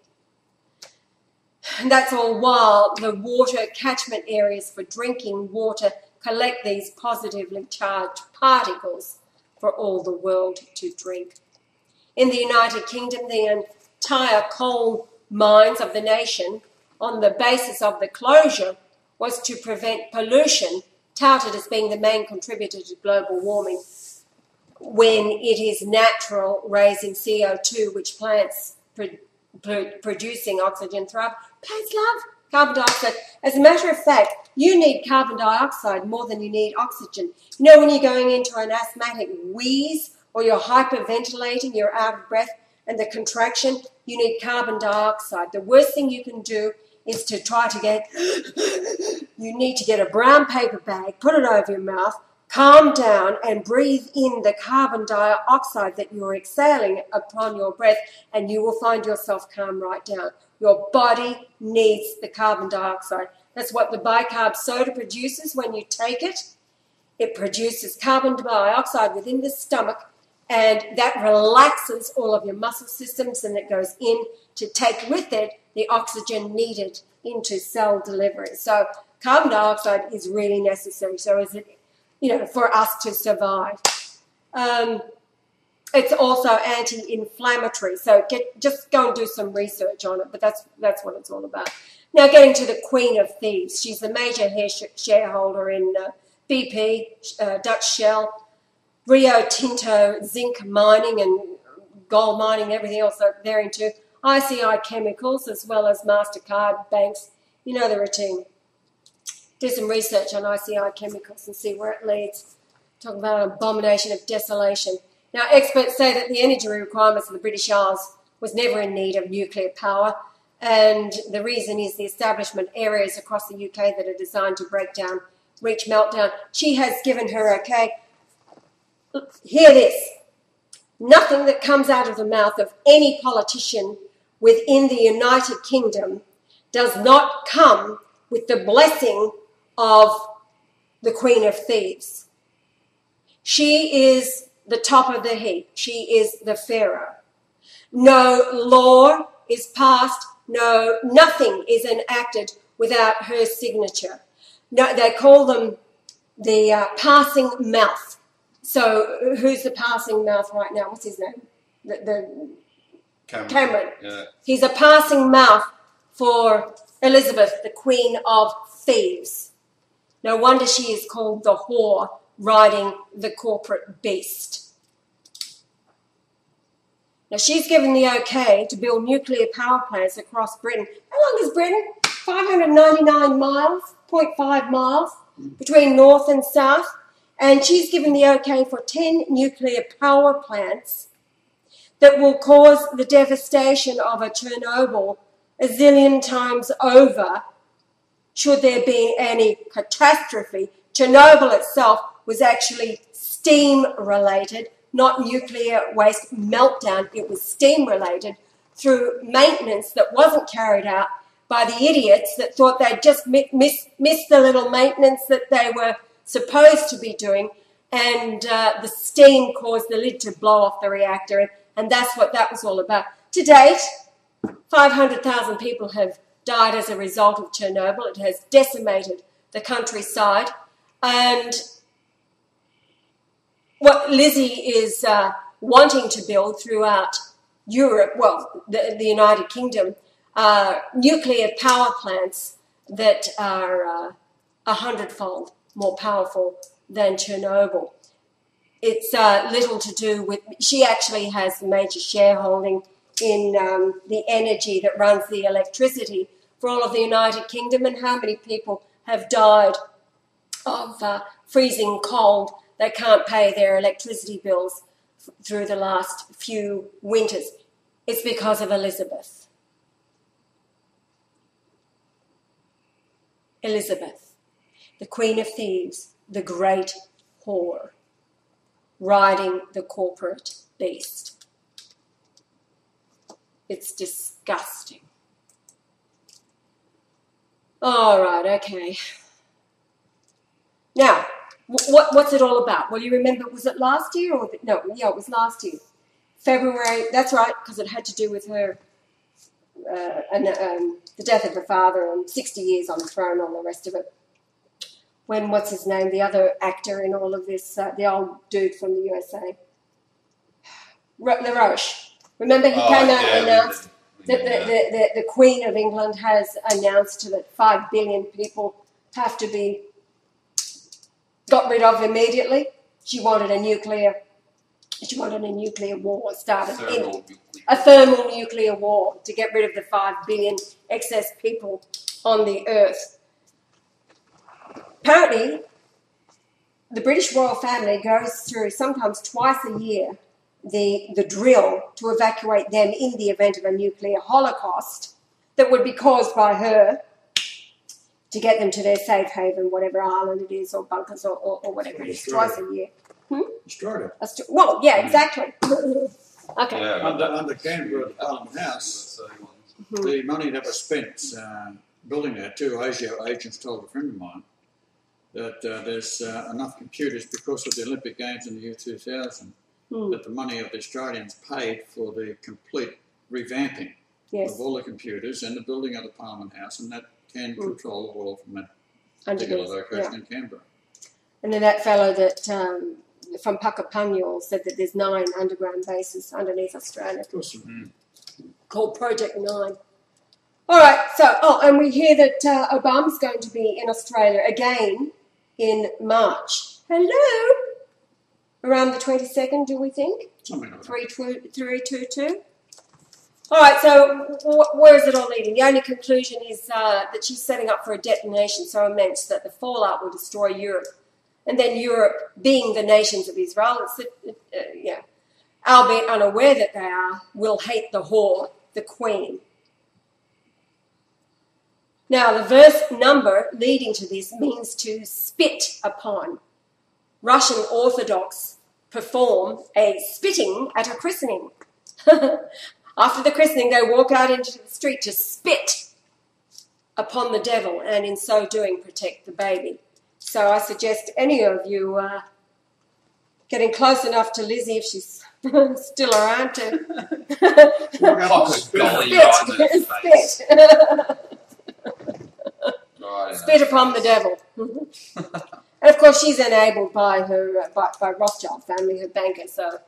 *laughs* That's all while the water catchment areas for drinking water collect these positively charged particles for all the world to drink. In the United Kingdom, the entire coal mines of the nation, on the basis of the closure, was to prevent pollution, touted as being the main contributor to global warming. when it is natural raising CO2, which plants pro- producing oxygen thrive. Plants love carbon dioxide. As a matter of fact, you need carbon dioxide more than you need oxygen. You know, when you're going into an asthmatic wheeze or you're hyperventilating, you're out of breath, and the contraction, you need carbon dioxide. The worst thing you can do is to try to get, *gasps* you need to get a brown paper bag, put it over your mouth, calm down, and breathe in the carbon dioxide that you're exhaling upon your breath, and you will find yourself calm right down. Your body needs the carbon dioxide. That's what the bicarb soda produces when you take it. It produces carbon dioxide within the stomach, and that relaxes all of your muscle systems, and it goes in to take with it the oxygen needed into cell delivery. So carbon dioxide is really necessary. So is it, you know, for us to survive. Um, it's also anti-inflammatory. So get just go and do some research on it. But that's that's what it's all about. Now getting to the Queen of Thieves. She's the major shareholder in uh, BP, uh, Dutch Shell, Rio Tinto, zinc mining and gold mining, everything else they're into. ICI Chemicals, as well as MasterCard banks. You know the routine. Do some research on ICI Chemicals and see where it leads. Talk about an abomination of desolation. Now, experts say that the energy requirements of the British Isles was never in need of nuclear power, and the reason is the establishment areas across the UK that are designed to break down, reach meltdown. She has given her okay. Hear this. Nothing that comes out of the mouth of any politician within the United Kingdom does not come with the blessing of the Queen of Thieves. She is the top of the heap. She is the Pharaoh. No law is passed. No, nothing is enacted without her signature. No, they call them the uh, passing mouth. So who's the passing mouth right now? What's his name? The, the Cameron. Cameron. Yeah. He's a passing mouth for Elizabeth, the Queen of Thieves. No wonder she is called the whore riding the corporate beast. Now she's given the okay to build nuclear power plants across Britain. How long is Britain? 599 miles, 0.5 miles between north and south. And she's given the okay for 10 nuclear power plants that will cause the devastation of a Chernobyl a zillion times over should there be any catastrophe. Chernobyl itself was actually steam related, not nuclear waste meltdown. It was steam related through maintenance that wasn't carried out by the idiots that thought they'd just miss, the little maintenance that they were supposed to be doing. And uh, the steam caused the lid to blow off the reactor. And that's what that was all about. To date, 500,000 people have died as a result of Chernobyl. It has decimated the countryside. And what Lizzie is uh, wanting to build throughout Europe, well, the, the United Kingdom, uh, nuclear power plants that are uh, a hundredfold more powerful than Chernobyl. It's uh, little to do with, she actually has major shareholding in um, the energy that runs the electricity for all of the United Kingdom and how many people have died of uh, freezing cold they can't pay their electricity bills through the last few winters. It's because of Elizabeth. Elizabeth, the Queen of Thieves, the great whore, riding the corporate beast. It's disgusting. All right, okay. Now, what, what's it all about? Well, you remember, was it last year or no? Yeah, it was last year, February. That's right, because it had to do with her uh, and um, the death of her father and 60 years on the throne, and all the rest of it. When what's his name, the other actor in all of this, uh, the old dude from the USA, LaRouche. Remember, he Oh, came out yeah, and announced that the, the, the, the Queen of England has announced that five billion people have to be got rid of immediately. She wanted a nuclear She wanted a nuclear war started in Thermal nuclear. a thermal nuclear war to get rid of the 5 billion excess people on the earth. Apparently, the British royal family goes through sometimes twice a year the, the drill to evacuate them in the event of a nuclear holocaust that would be caused by her to get them to their safe haven, whatever island it is, or bunkers, or, or, or whatever it is, twice a year. Australia. Aust- Well, yeah, exactly. *laughs* okay. Yeah, Under, under Canberra at the Parliament House, USA ones. the money that was spent uh, building that, two ASIO agents told a friend of mine that uh, there's uh, enough computers because of the Olympic Games in the year 2000 Hmm. that the money of the Australians paid for the complete revamping Yes, of all the computers and the building of the Parliament House, and that can hmm. control the oil from that particular location in Canberra. And then that fellow that um, from Puckapunyal said that there's nine underground bases underneath Australia. Mm -hmm. Called Project Nine. All right, so, oh, and we hear that uh, Obama's going to be in Australia again in March. Hello? Around the 22nd, do we think? Something like all right, so wh- where is it all leading? The only conclusion is uh, that she's setting up for a detonation so immense that the fallout will destroy Europe, and then Europe, being the nations of Israel, uh, yeah, albeit unaware that they are, will hate the whore, the queen. Now, the verse number leading to this means to spit upon. Russian Orthodox perform a spitting at a christening. *laughs* After the christening, they walk out into the street to spit upon the devil and in so doing protect the baby. So I suggest any of you uh, getting close enough to Lizzie if she's *laughs* still around to Pocket golly *laughs* right in her face. spit, spit upon the devil. *laughs* and of course, she's enabled by her uh, by, by Rothschild family, her banker. So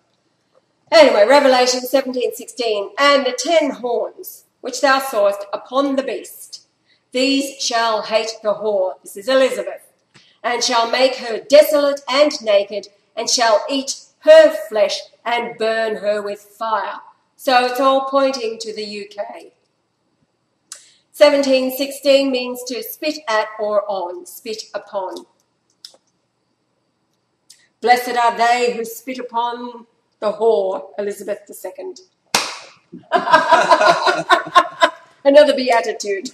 anyway, Revelation seventeen sixteen, and the ten horns which thou sawest upon the beast, these shall hate the whore. This is Elizabeth, and shall make her desolate and naked, and shall eat her flesh and burn her with fire. So it's all pointing to the UK. 1716 means to spit at or on, spit upon. Blessed are they who spit upon the whore, Elizabeth II. *laughs* Another beatitude. *laughs*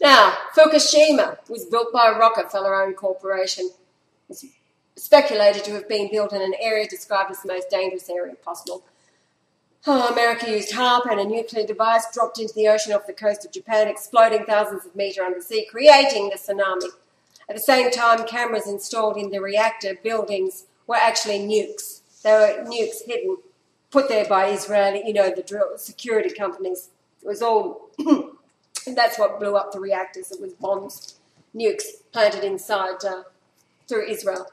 now, Fukushima was built by a Rockefeller owned corporation. It's speculated to have been built in an area described as the most dangerous area possible. Oh, America used HAARP and a nuclear device dropped into the ocean off the coast of Japan, exploding thousands of metres under sea, creating the tsunami. At the same time, cameras installed in the reactor buildings were actually nukes. They were nukes hidden, put there by Israeli, you know, the drill security companies. It was all, and *clears throat* that's what blew up the reactors. It was bombs, nukes planted inside uh, through Israel,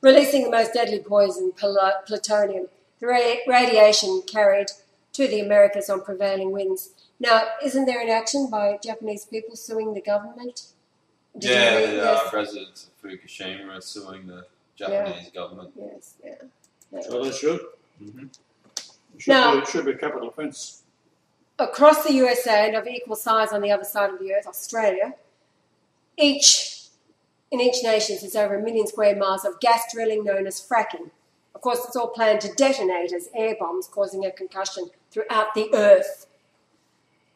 releasing the most deadly poison, plutonium. The ra- radiation carried to the Americas on prevailing winds. Now, isn't there an action by Japanese people suing the government? Did Yeah, read the uh, residents of Fukushima are suing the Japanese government. Yes, yeah. yeah. So they should. hmm It should, Now- be, it should be a capital offence. Across the USA and of equal size on the other side of the earth, Australia, each in each nation there's over a million square miles of gas drilling known as fracking. Of course, it's all planned to detonate as air bombs, causing a concussion throughout the earth.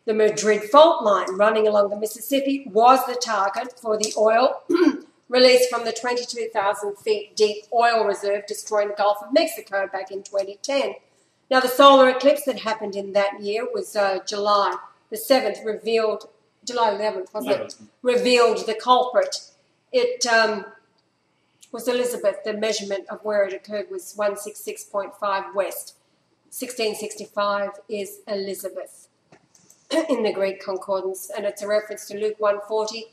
The Madrid fault line running along the Mississippi was the target for the oil *clears throat* released from the 22,000 feet deep oil reserve destroying the Gulf of Mexico back in 2010. Now, the solar eclipse that happened in that year was uh, July the 7th, revealed, July 11th, wasn't it? Revealed the culprit. It um, was Elizabeth. The measurement of where it occurred was 166.5 west. 1665 is Elizabeth *clears throat* in the Greek concordance, and it's a reference to Luke 140,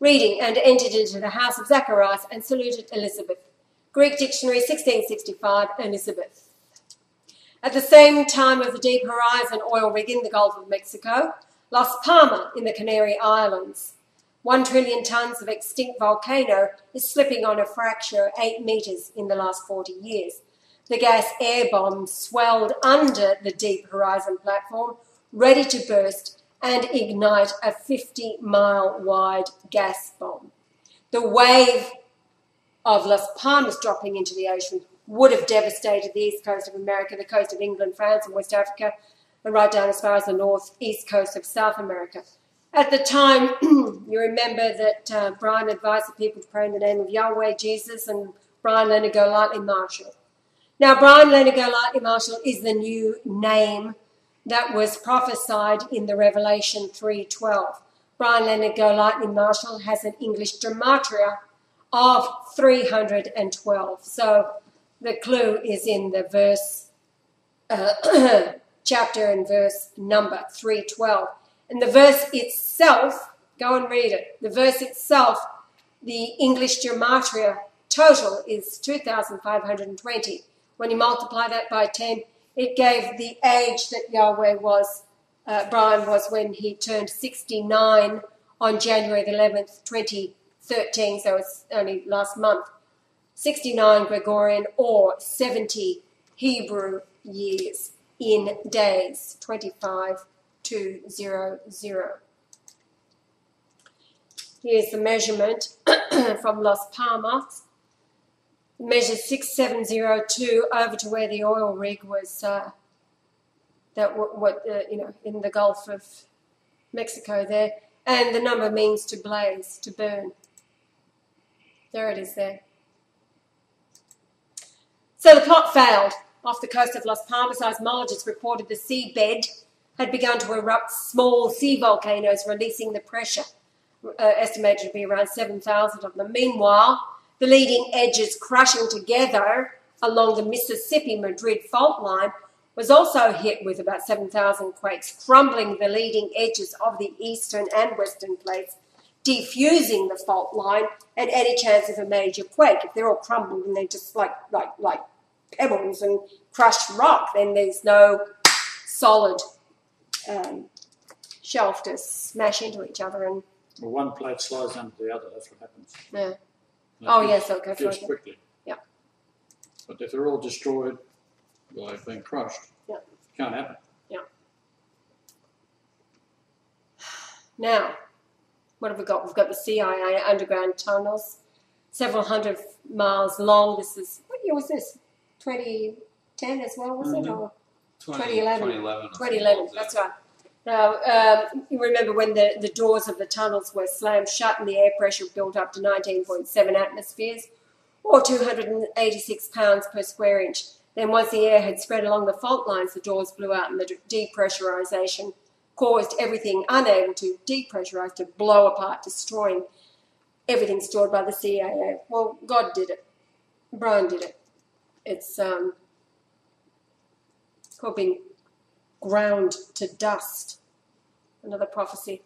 reading, and entered into the house of Zacharias and saluted Elizabeth. Greek dictionary 1665, Elizabeth. At the same time of the Deep Horizon oil rig in the Gulf of Mexico, Las Palmas in the Canary Islands, One trillion tons of extinct volcano is slipping on a fracture eight metres in the last 40 years. The gas air bomb swelled under the Deep Horizon platform, ready to burst and ignite a 50 mile wide gas bomb. The wave of Las Palmas dropping into the ocean would have devastated the east coast of America, the coast of England, France, and West Africa, and right down as far as the north east coast of South America. At the time, *clears throat* you remember that uh, Brian advised the people to pray in the name of Yahweh, Jesus, and Brian Leonard Golightly Marshall. Now, Brian Leonard Golightly Marshall is the new name that was prophesied in the Revelation 3.12. Brian Leonard Golightly Marshall has an English gematria of 312. So the clue is in the verse, uh, *clears throat* chapter and verse number 312. And the verse itself, go and read it. The verse itself, the English gematria total is 2,520. When you multiply that by 10, it gave the age that Yahweh was, uh, Brian was when he turned 69 on January the 11th, 2013, so it's only last month. 69 Gregorian or 70 Hebrew years in days, 25 200. Here's the measurement *clears throat* from Las Palmas. Measured 6702 over to where the oil rig was, uh, that what uh, you know in the Gulf of Mexico there, and the number means to blaze, to burn. There it is there. So the plot failed. Off the coast of Las Palmas, seismologists reported the seabed had begun to erupt small sea volcanoes, releasing the pressure, uh, estimated to be around 7,000 of them. Meanwhile, the leading edges crashing together along the Mississippi Madrid fault line was also hit with about 7,000 quakes, crumbling the leading edges of the eastern and western plates, defusing the fault line and any chance of a major quake. If they're all crumbled and they're just like, like, like pebbles and crushed rock, then there's no solid um, shelf to smash into each other and well, one plate slides under the other. That's what happens. Yeah. Oh yes, okay. Just quickly. Yeah. But if they're all destroyed, well, they've been crushed. Yeah. Can't happen. Yeah. Now, what have we got? We've got the CIA underground tunnels, several hundred miles long. This is what year was this? 2010 as well, was mm-hmm. it? Or 2011. 2011. 2011, that's right. Now, um, you remember when the, the doors of the tunnels were slammed shut and the air pressure built up to 19.7 atmospheres, or 286 pounds per square inch. Then, once the air had spread along the fault lines, the doors blew out and the depressurization caused everything unable to depressurize to blow apart, destroying everything stored by the CIA. Well, God did it. Brian did it. It's um, called being ground to dust. Another prophecy.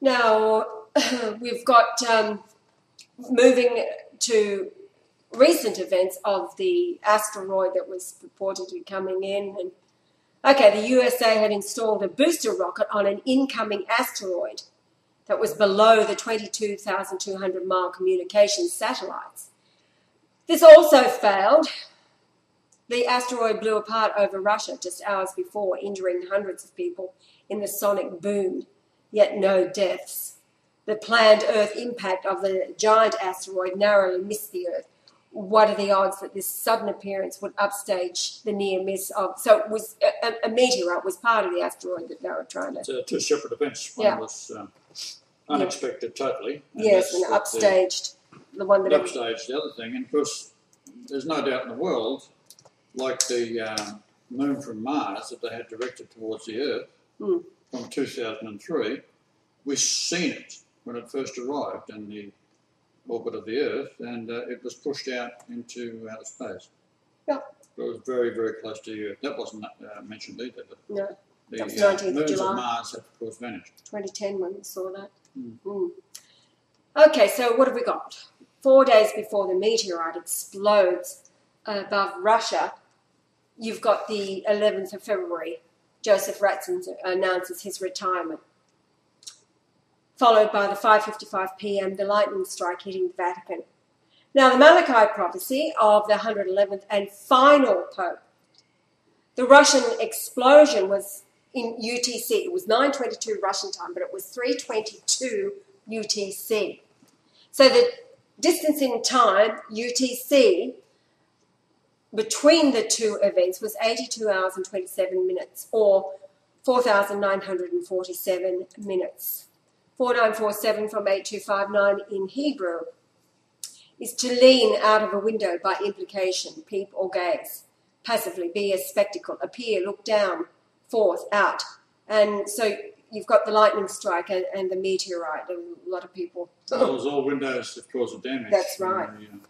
Now, *laughs* we've got um, moving to recent events of the asteroid that was purportedly coming in. And okay, the USA had installed a booster rocket on an incoming asteroid that was below the 22,200 mile communications satellites. This also failed the asteroid blew apart over Russia just hours before, injuring hundreds of people in the sonic boom, yet no deaths. The planned Earth impact of the giant asteroid narrowly missed the Earth. What are the odds that this sudden appearance would upstage the near miss of? So it was a, a meteorite was part of the asteroid that they were trying to. Two separate events. One yeah. was um, unexpected, yeah. totally. And yes, and upstaged. The, the one that upstaged the other thing, and of course, there's no doubt in the world like the um, moon from Mars that they had directed towards the Earth mm. from 2003, we've seen it when it first arrived in the orbit of the Earth, and uh, it was pushed out into outer space. Yeah. It was very, very close to the Earth. That wasn't uh, mentioned either. no. The uh, moons of, of Mars have, of course, vanished. 2010 when we saw that. Mm. Mm. Okay, so what have we got? Four days before the meteorite explodes above Russia, you've got the 11th of February. Joseph Ratzinger announces his retirement. followed by the 5:55 p.m. the lightning strike hitting the Vatican. Now, the Malachi prophecy of the 111th and final pope. The Russian explosion was in UTC. It was 9:22 Russian time, but it was 3:22 UTC. So the distance in time UTC between the two events was 82 hours and 27 minutes, or 4,947 minutes. 4947 from 8259 in Hebrew is to lean out of a window by implication, peep or gaze, passively, be a spectacle, appear, look down, forth, out. And so you've got the lightning strike and, and the meteorite. A lot of people. Was all windows that caused the damage. That's right. And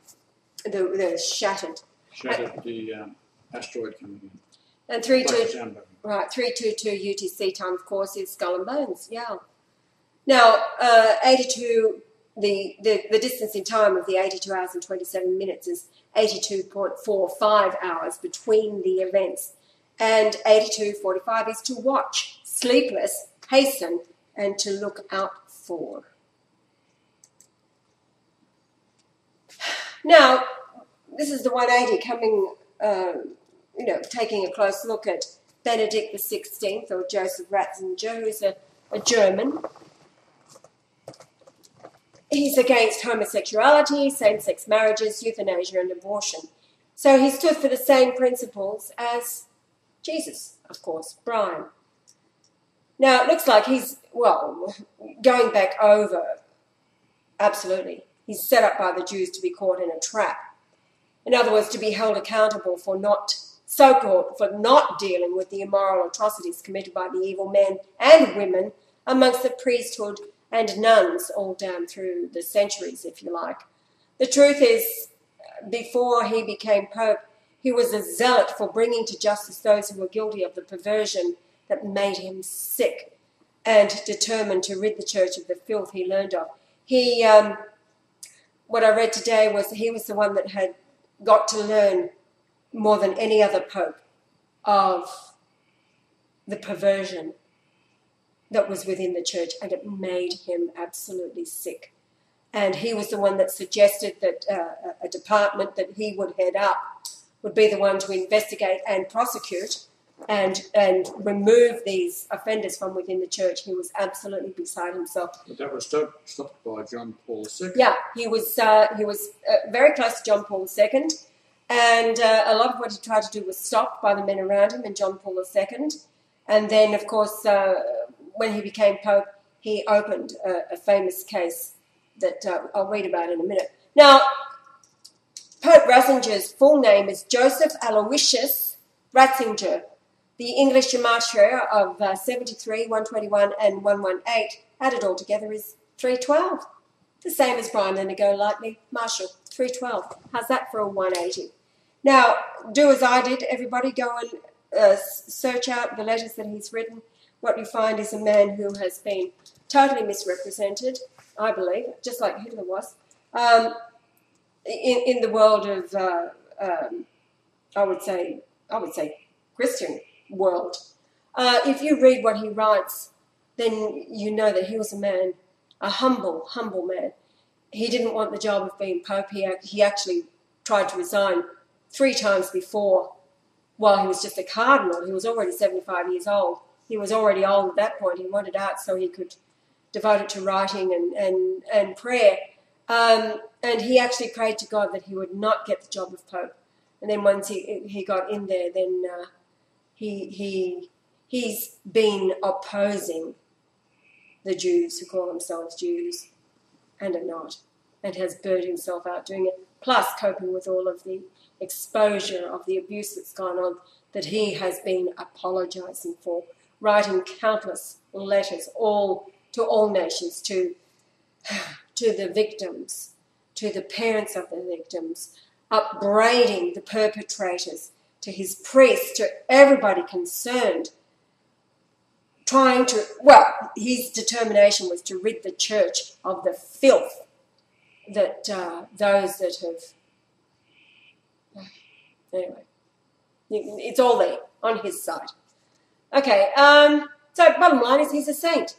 The, the shattered. Uh, the um, asteroid coming in. And three Like two right three two two UTC time, of course, is skull and bones. Yeah. Now, uh, eighty two. The, the, the distance in time of the 82 hours and 27 minutes is 82.45 hours between the events. And 82.45 is to watch, sleepless, hasten, and to look out for. *sighs* Now, this is the 180 coming, um, you know, taking a close look at Benedict XVI or Joseph Ratzinger, who's a, a German. He's against homosexuality, same sex marriages, euthanasia, and abortion. So he stood for the same principles as Jesus, of course, Brian. Now, it looks like he's, well, going back over, absolutely. He's set up by the Jews to be caught in a trap. In other words, to be held accountable for not, so called, for not dealing with the immoral atrocities committed by the evil men and women amongst the priesthood and nuns all down through the centuries, if you like. The truth is, before he became Pope, he was a zealot for bringing to justice those who were guilty of the perversion that made him sick and determined to rid the church of the filth he learned of. He, um, what I read today was he was the one that had got to learn more than any other pope of the perversion that was within the church, and it made him absolutely sick. And he was the one that suggested that uh, a department that he would head up would be the one to investigate and prosecute and and remove these offenders from within the church. He was absolutely beside himself. But that was stopped, stopped by John Paul II. Yeah, he was uh, he was uh, very close to John Paul II, and uh, a lot of what he tried to do was stopped by the men around him and John Paul II. And then, of course, uh, when he became Pope, he opened a, a famous case that uh, I'll read about in a minute. Now, Pope Ratzinger's full name is Joseph Aloysius Ratzinger. The English gematria of uh, 73, 121, and 118 added all together is 312. The same as Brian Leonard Golightly Marshall, 312. How's that for a 180? Now, do as I did, everybody go and uh, search out the letters that he's written. What you find is a man who has been totally misrepresented, I believe, just like Hitler was, um, in, in the world of, uh, um, I would say, I would say, Christian world. Uh, if you read what he writes, then you know that he was a man, a humble, humble man. He didn't want the job of being pope. He, he actually tried to resign three times before while he was just a cardinal. He was already 75 years old. He was already old at that point. He wanted out so he could devote it to writing and, and, and prayer. Um, and he actually prayed to God that he would not get the job of pope. And then once he, he got in there, then uh, he, he, he's been opposing the Jews who call themselves Jews and are not, and has burned himself out doing it, plus coping with all of the exposure of the abuse that's gone on that he has been apologizing for, writing countless letters all to all nations, to, to the victims, to the parents of the victims, upbraiding the perpetrators, to his priests, to everybody concerned, trying to, well, his determination was to rid the church of the filth that uh, those that have. Anyway, it's all there on his side. Okay, um, so bottom line is he's a saint.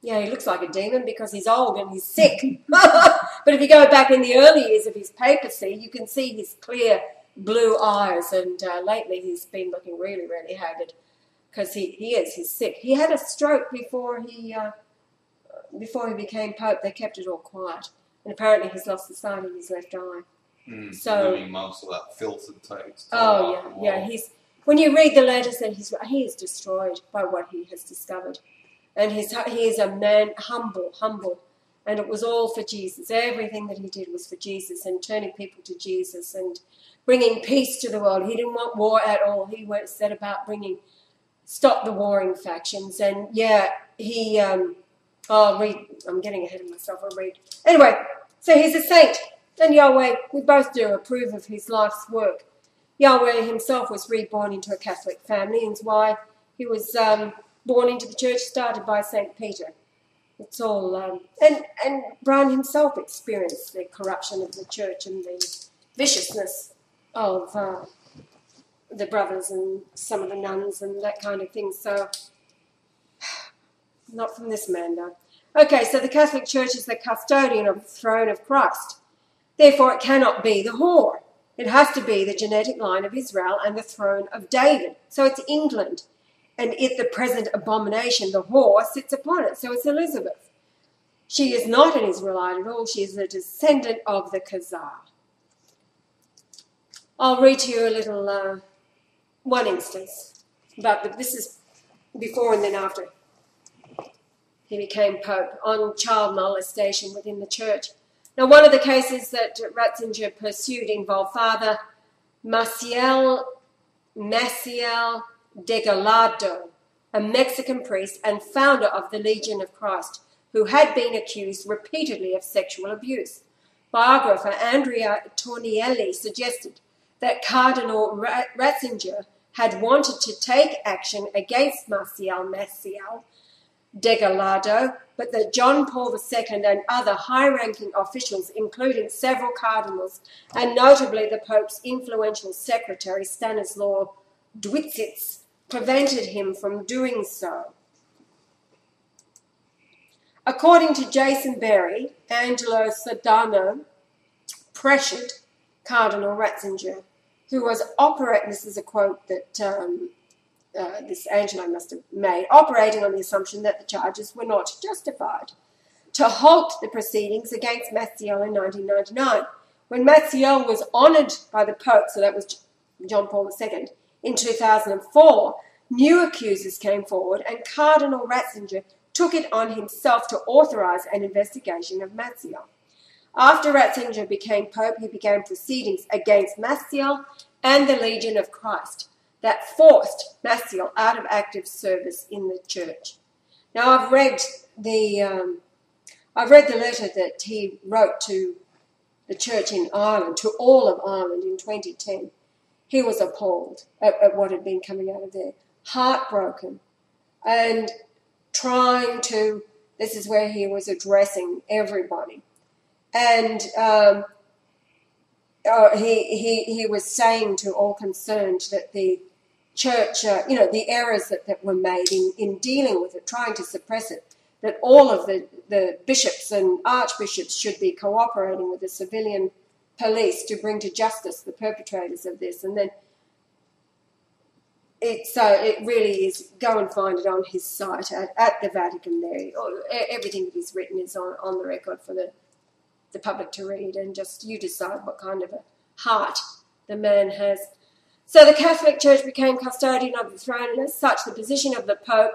Yeah, he looks like a demon because he's old and he's sick. *laughs* but if you go back in the early years of his papacy, you can see his clear blue eyes. And uh, lately he's been looking really, really haggard because he, he is, he's sick. He had a stroke before he, uh, before he became pope. They kept it all quiet. And apparently he's lost the sight of his left eye. Mm, So- living amongst all that filth and takes. Oh yeah, yeah. He's when you read the letters, that he's he is destroyed by what he has discovered, and he's he is a man humble, humble, and it was all for Jesus. Everything that he did was for Jesus and turning people to Jesus and bringing peace to the world. He didn't want war at all. He went set about bringing stop the warring factions, and yeah, he. Um, I'll read. I'm getting ahead of myself. I'll read anyway. So he's a saint. And Yahweh, we both do approve of his life's work. Yahweh himself was reborn into a Catholic family, and why he was um, born into the church started by Saint Peter. It's all, um, and and Brian himself experienced the corruption of the church and the viciousness of uh, the brothers and some of the nuns and that kind of thing. So, *sighs* not from this man, though. Okay, so the Catholic Church is the custodian of the throne of Christ. Therefore, it cannot be the whore. It has to be the genetic line of Israel and the throne of David. So it's England. And it, the present abomination, the whore, sits upon it. So it's Elizabeth. She is not an Israelite at all. She is a descendant of the Khazar. I'll read to you a little uh, one instance. But this is before and then after he became pope on child molestation within the church. Now, one of the cases that Ratzinger pursued involved Father Marcial Maciel de Gallardo, a Mexican priest and founder of the Legion of Christ, who had been accused repeatedly of sexual abuse. Biographer Andrea Tornielli suggested that Cardinal Ratzinger had wanted to take action against Maciel Maciel de Gallardo, but that John Paul II and other high ranking officials, including several cardinals and notably the Pope's influential secretary Stanislaw Dziwisz, prevented him from doing so. According to Jason Berry, Angelo Sodano pressured Cardinal Ratzinger, who was operating, this is a quote that um, uh, this Angelo must have made, operating on the assumption that the charges were not justified, to halt the proceedings against Maciel in 1999. When Maciel was honoured by the Pope, so that was John Paul II, in 2004, new accusers came forward and Cardinal Ratzinger took it on himself to authorise an investigation of Maciel. After Ratzinger became Pope, he began proceedings against Maciel and the Legion of Christ that forced Maciel out of active service in the church. Now I've read the um, I've read the letter that he wrote to the church in Ireland, to all of Ireland in 2010. He was appalled at, at what had been coming out of there, heartbroken, and trying to. This is where he was addressing everybody, and um, uh, he, he, he was saying to all concerned that the church, uh, you know, the errors that, that were made in, in dealing with it, trying to suppress it, that all of the, the bishops and archbishops should be cooperating with the civilian police to bring to justice the perpetrators of this. And then it's uh, it really is go and find it on his site at, at the Vatican there. Everything that he's written is on, on the record for the the public to read, and just you decide what kind of a heart the man has. So the Catholic Church became custodian of the throne, and as such, the position of the Pope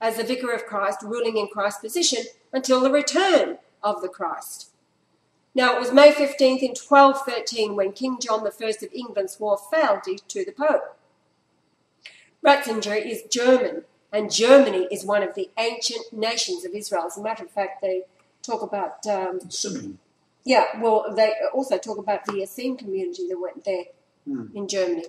as the Vicar of Christ, ruling in Christ's position until the return of the Christ. Now, it was May 15th in 1213 when King John I of England swore fealty to the Pope. Ratzinger is German, and Germany is one of the ancient nations of Israel. As a matter of fact, they talk about um, yeah. Well, they also talk about the Essene community that went there Hmm. in Germany.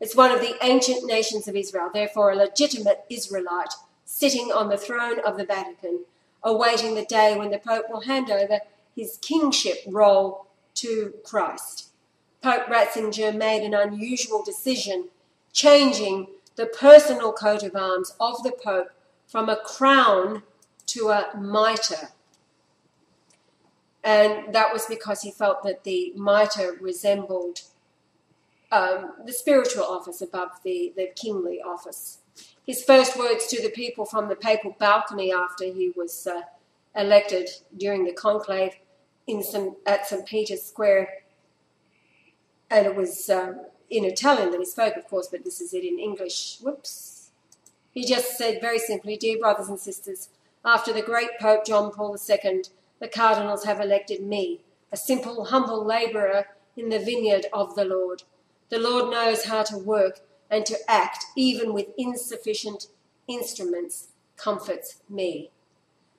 It's one of the ancient nations of Israel, therefore a legitimate Israelite sitting on the throne of the Vatican, awaiting the day when the Pope will hand over his kingship role to Christ. Pope Ratzinger made an unusual decision, changing the personal coat of arms of the Pope from a crown to a mitre. And that was because he felt that the mitre resembled um, the spiritual office above the, the kingly office. His first words to the people from the papal balcony after he was uh, elected during the conclave in St, at St. Peter's Square, and it was um, in Italian that he spoke, of course, but this is it in English. Whoops. He just said very simply, Dear brothers and sisters, after the great Pope John Paul II, the cardinals have elected me, a simple, humble labourer in the vineyard of the Lord. The Lord knows how to work and to act, even with insufficient instruments, comforts me.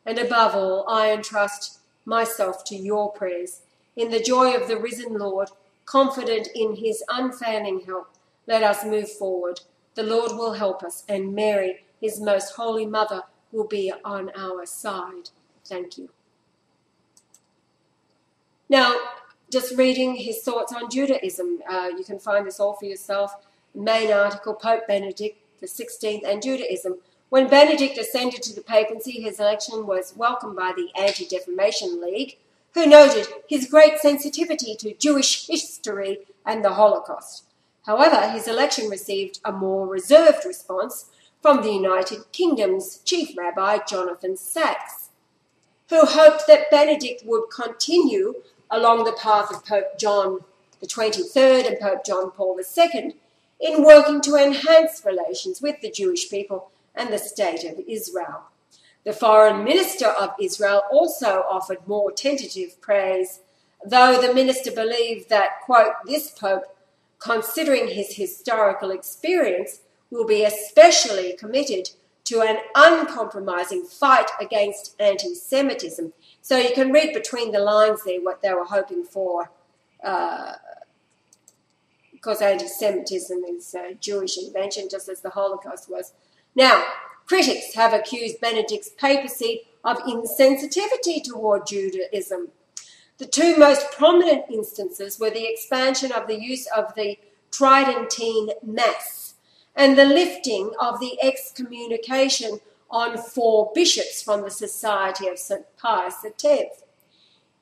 And above all, I entrust myself to your prayers. In the joy of the risen Lord, confident in his unfailing help, let us move forward. The Lord will help us, and Mary, his most holy mother, will be on our side. Thank you. Now, just reading his thoughts on Judaism, uh, you can find this all for yourself. Main article Pope Benedict the 16th and Judaism. When Benedict ascended to the papacy, his election was welcomed by the Anti Defamation League, who noted his great sensitivity to Jewish history and the Holocaust. However, his election received a more reserved response from the United Kingdom's Chief Rabbi Jonathan Sacks, who hoped that Benedict would continue along the path of Pope John 23rd and Pope John Paul II in working to enhance relations with the Jewish people and the state of Israel. The foreign minister of Israel also offered more tentative praise, though the minister believed that, quote, this pope, considering his historical experience, will be especially committed to an uncompromising fight against anti Semitism. So you can read between the lines there what they were hoping for, uh, because anti Semitism is a Jewish invention, just as the Holocaust was. Now, Critics have accused Benedict's papacy of insensitivity toward Judaism. The two most prominent instances were the expansion of the use of the Tridentine Mass and the lifting of the excommunication on four bishops from the Society of St. Pius X.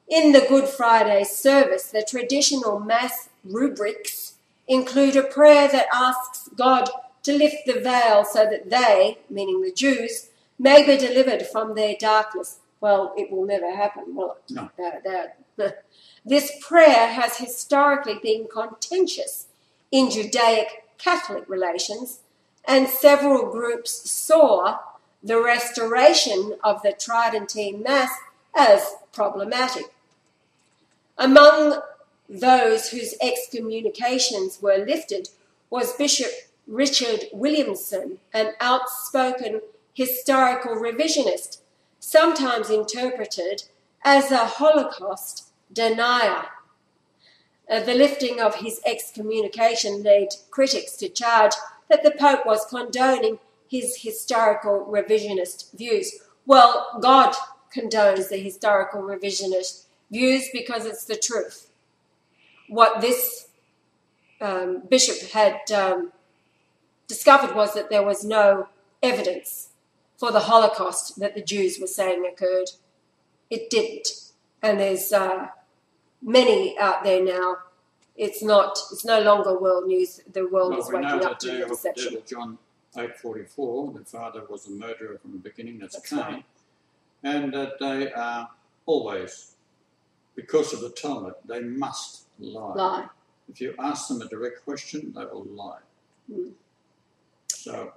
In the Good Friday service, the traditional Mass rubrics include a prayer that asks God to lift the veil so that they, meaning the Jews, may be delivered from their darkness. Well, it will never happen, will it? No. Uh, this prayer has historically been contentious in Judaic Catholic relations, and several groups saw the restoration of the Tridentine Mass as problematic. Among those whose excommunications were lifted was Bishop Richard Williamson, an outspoken historical revisionist, sometimes interpreted as a Holocaust denier. Uh, the lifting of his excommunication led critics to charge that the Pope was condoning his historical revisionist views. Well, God condones the historical revisionist views because it's the truth. What this um, bishop had um, discovered was that there was no evidence for the Holocaust that the Jews were saying occurred. It didn't. And there's uh, many out there now. It's not. It's no longer world news. The world well, is waking up to the deception. John 8:44. The father was a murderer from the beginning. That's, that's Cain, right. and that they are always, because of the Talmud, they must lie. Lie. If you ask them a direct question, they will lie. Mm. So,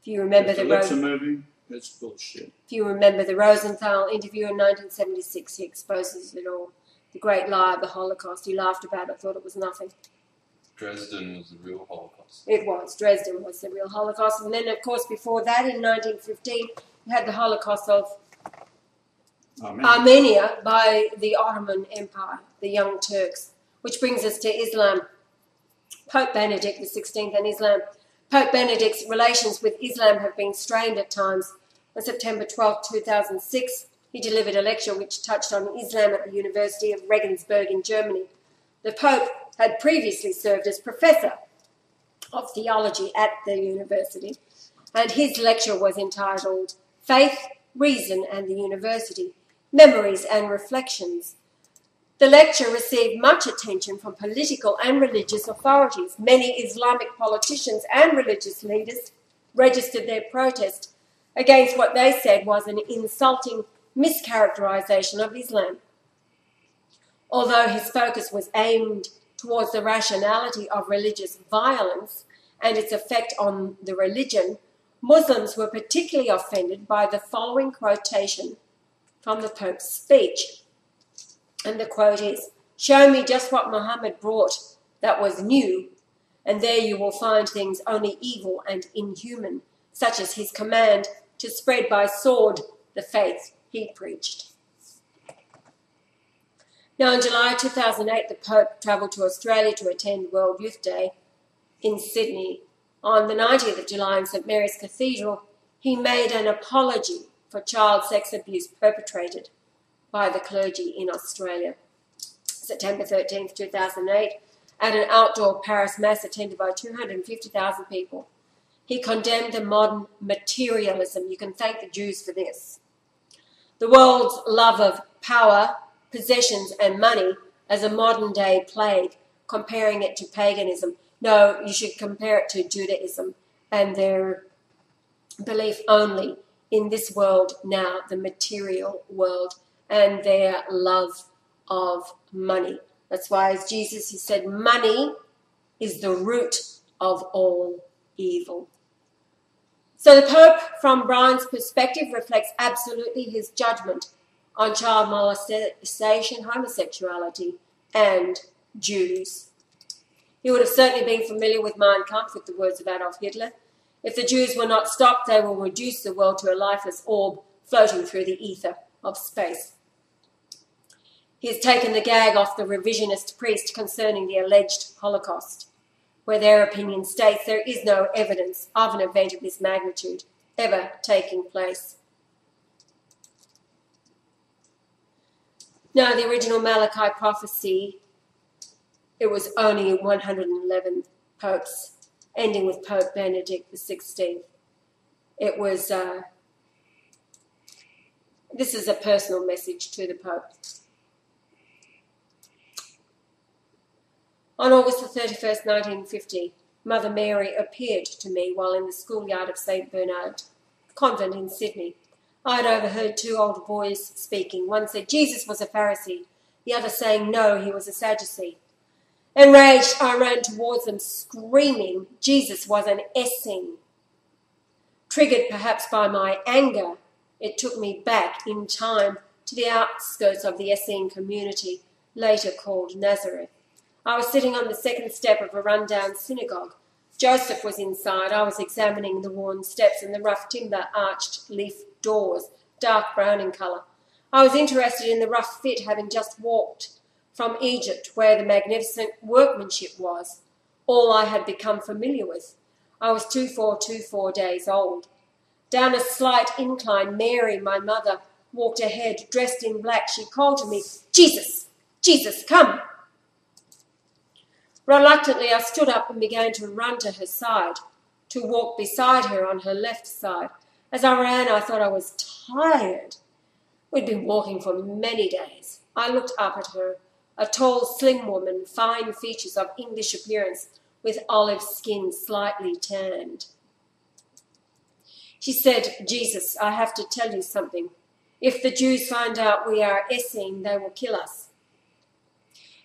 if you remember the, the lips are moving, it's bullshit. If you remember the Rosenthal interview in 1976, he exposes it all. The great lie of the Holocaust. He laughed about it, thought it was nothing. Dresden was the real Holocaust. It was. Dresden was the real Holocaust. And then, of course, before that, in 1915, you had the Holocaust of Armenia. Armenia by the Ottoman Empire, the Young Turks. Which brings us to Islam. Pope Benedict XVI and Islam. Pope Benedict's relations with Islam have been strained at times. On September 12, 2006, he delivered a lecture which touched on Islam at the University of Regensburg in Germany. The Pope had previously served as professor of theology at the university, and his lecture was entitled Faith Reason and the University, Memories and Reflections. The lecture received much attention from political and religious authorities. Many Islamic politicians and religious leaders registered their protest against what they said was an insulting mischaracterization of Islam. Although his focus was aimed towards the rationality of religious violence and its effect on the religion, Muslims were particularly offended by the following quotation from the Pope's speech. And the quote is Show me just what Muhammad brought that was new, and there you will find things only evil and inhuman, such as his command to spread by sword the faith he preached. Now, in July 2008, the Pope travelled to Australia to attend World Youth Day in Sydney. On the 90th of July in St Mary's Cathedral, he made an apology for child sex abuse perpetrated by the clergy in Australia. September 13th, 2008, at an outdoor Paris Mass attended by 250,000 people, he condemned the modern materialism. You can thank the Jews for this. The world's love of power, possessions, and money as a modern day plague, comparing it to paganism. No, you should compare it to Judaism and their belief only in this world now, the material world, and their love of money. That's why, as Jesus, he said, money is the root of all evil. So the Pope, from Brian's perspective, reflects absolutely his judgment on child molestation, homosexuality, and Jews. He would have certainly been familiar with Mein Kampf, with the words of Adolf Hitler. If the Jews were not stopped, they will reduce the world to a lifeless orb floating through the ether of space. He has taken the gag off the revisionist priest concerning the alleged Holocaust where their opinion states there is no evidence of an event of this magnitude ever taking place. Now, the original Malachi prophecy, it was only 111 popes, ending with Pope Benedict XVI. It was, uh, this is a personal message to the Pope. On August the 31st, 1950, Mother Mary appeared to me while in the schoolyard of St. Bernard Convent in Sydney. I had overheard two older boys speaking. One said Jesus was a Pharisee, the other saying no, he was a Sadducee. Enraged, I ran towards them, screaming Jesus was an Essene. Triggered perhaps by my anger, it took me back in time to the outskirts of the Essene community, later called Nazareth. I was sitting on the second step of a rundown synagogue. Joseph was inside. I was examining the worn steps and the rough timber arched leaf doors, dark brown in colour. I was interested in the rough fit, having just walked from Egypt, where the magnificent workmanship was, all I had become familiar with. I was two four two four days old. Down a slight incline, Mary, my mother, walked ahead, dressed in black. She called to me, Jesus, Jesus, come. Reluctantly, I stood up and began to run to her side, to walk beside her on her left side. As I ran, I thought I was tired. We'd been walking for many days. I looked up at her, a tall, slim woman, fine features of English appearance, with olive skin slightly tanned. She said, Jesus, I have to tell you something. If the Jews find out we are Essene, they will kill us.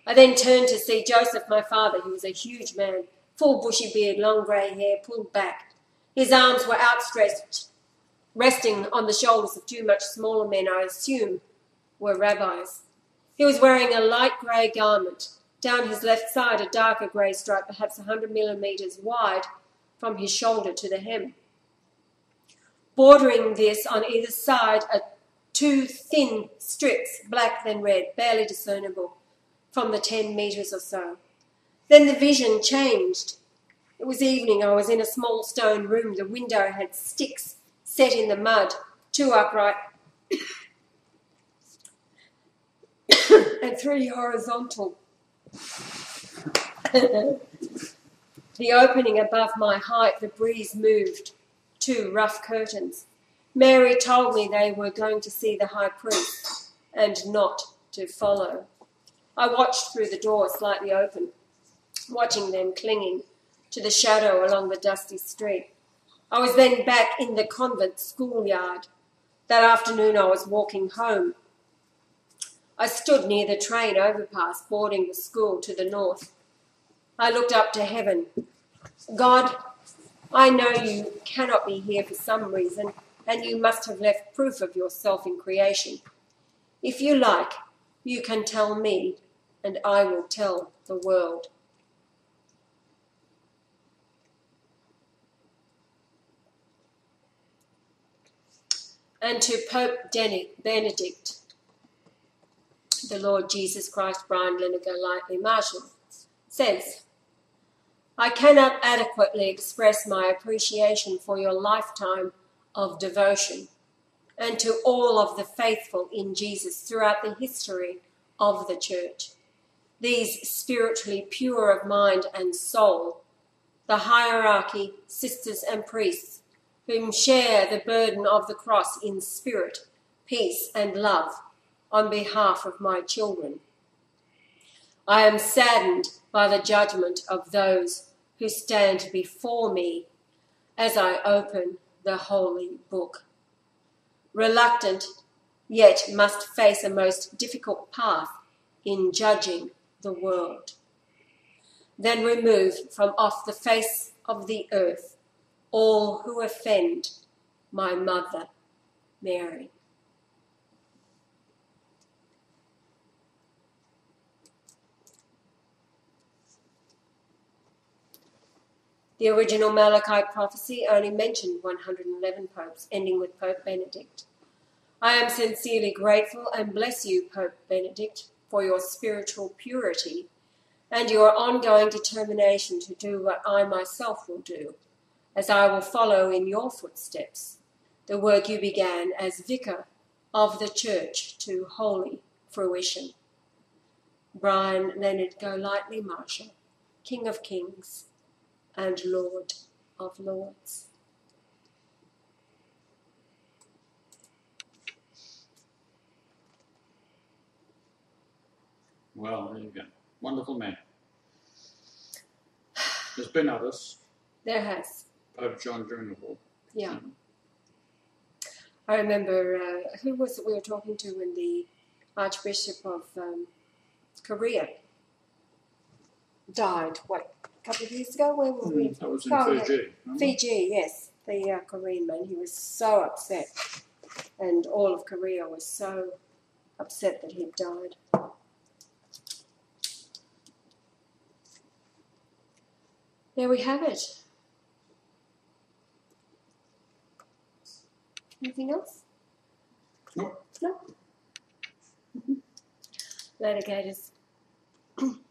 I then turned to see Joseph, my father. He was a huge man, full bushy beard, long grey hair, pulled back. His arms were outstretched, resting on the shoulders of two much smaller men, I assume were rabbis. He was wearing a light grey garment. Down his left side, a darker grey stripe, perhaps a hundred millimetres wide, from his shoulder to the hem. Bordering this on either side are two thin strips, black then red, barely discernible from the 10 metres or so. Then the vision changed. It was evening. I was in a small stone room. The window had sticks set in the mud, two upright *coughs* and three horizontal. *coughs* the opening above my height, the breeze moved. Two rough curtains. Mary told me they were going to see the high priest and not to follow. I watched through the door slightly open, watching them clinging to the shadow along the dusty street. I was then back in the convent schoolyard. That afternoon I was walking home. I stood near the train overpass boarding the school to the north. I looked up to heaven. God, I know you cannot be here for some reason, and you must have left proof of yourself in creation. If you like, you can tell me, and I will tell the world. And to Pope Benedict, the Lord Jesus Christ, Brian Leonard Lightly Marshall, says, I cannot adequately express my appreciation for your lifetime of devotion and to all of the faithful in Jesus throughout the history of the church. These spiritually pure of mind and soul, the hierarchy, sisters and priests, whom share the burden of the cross in spirit, peace, and love on behalf of my children. I am saddened by the judgment of those who stand before me as I open the holy book. Reluctant, yet must face a most difficult path in judging the world. Then remove from off the face of the earth all who offend my mother, Mary. The original Malachite prophecy only mentioned 111 popes, ending with Pope Benedict. I am sincerely grateful and bless you, Pope Benedict, for your spiritual purity and your ongoing determination to do what I myself will do, as I will follow in your footsteps the work you began as vicar of the church to holy fruition. Brian Leonard Golightly Marshall, King of Kings and Lord of Lords. Well, there you go. Wonderful man. There's been others. There has. Pope John during the war. Yeah. I remember, uh, who was it we were talking to when the Archbishop of um, Korea died? What, a couple of years ago? Where were we? That was in Oh. Fiji. Fiji, yes, the uh, Korean man. He was so upset, and all of Korea was so upset that he'd died. There we have it. Anything else? Nope. No. Mm-hmm. Later, Gators. *clears throat*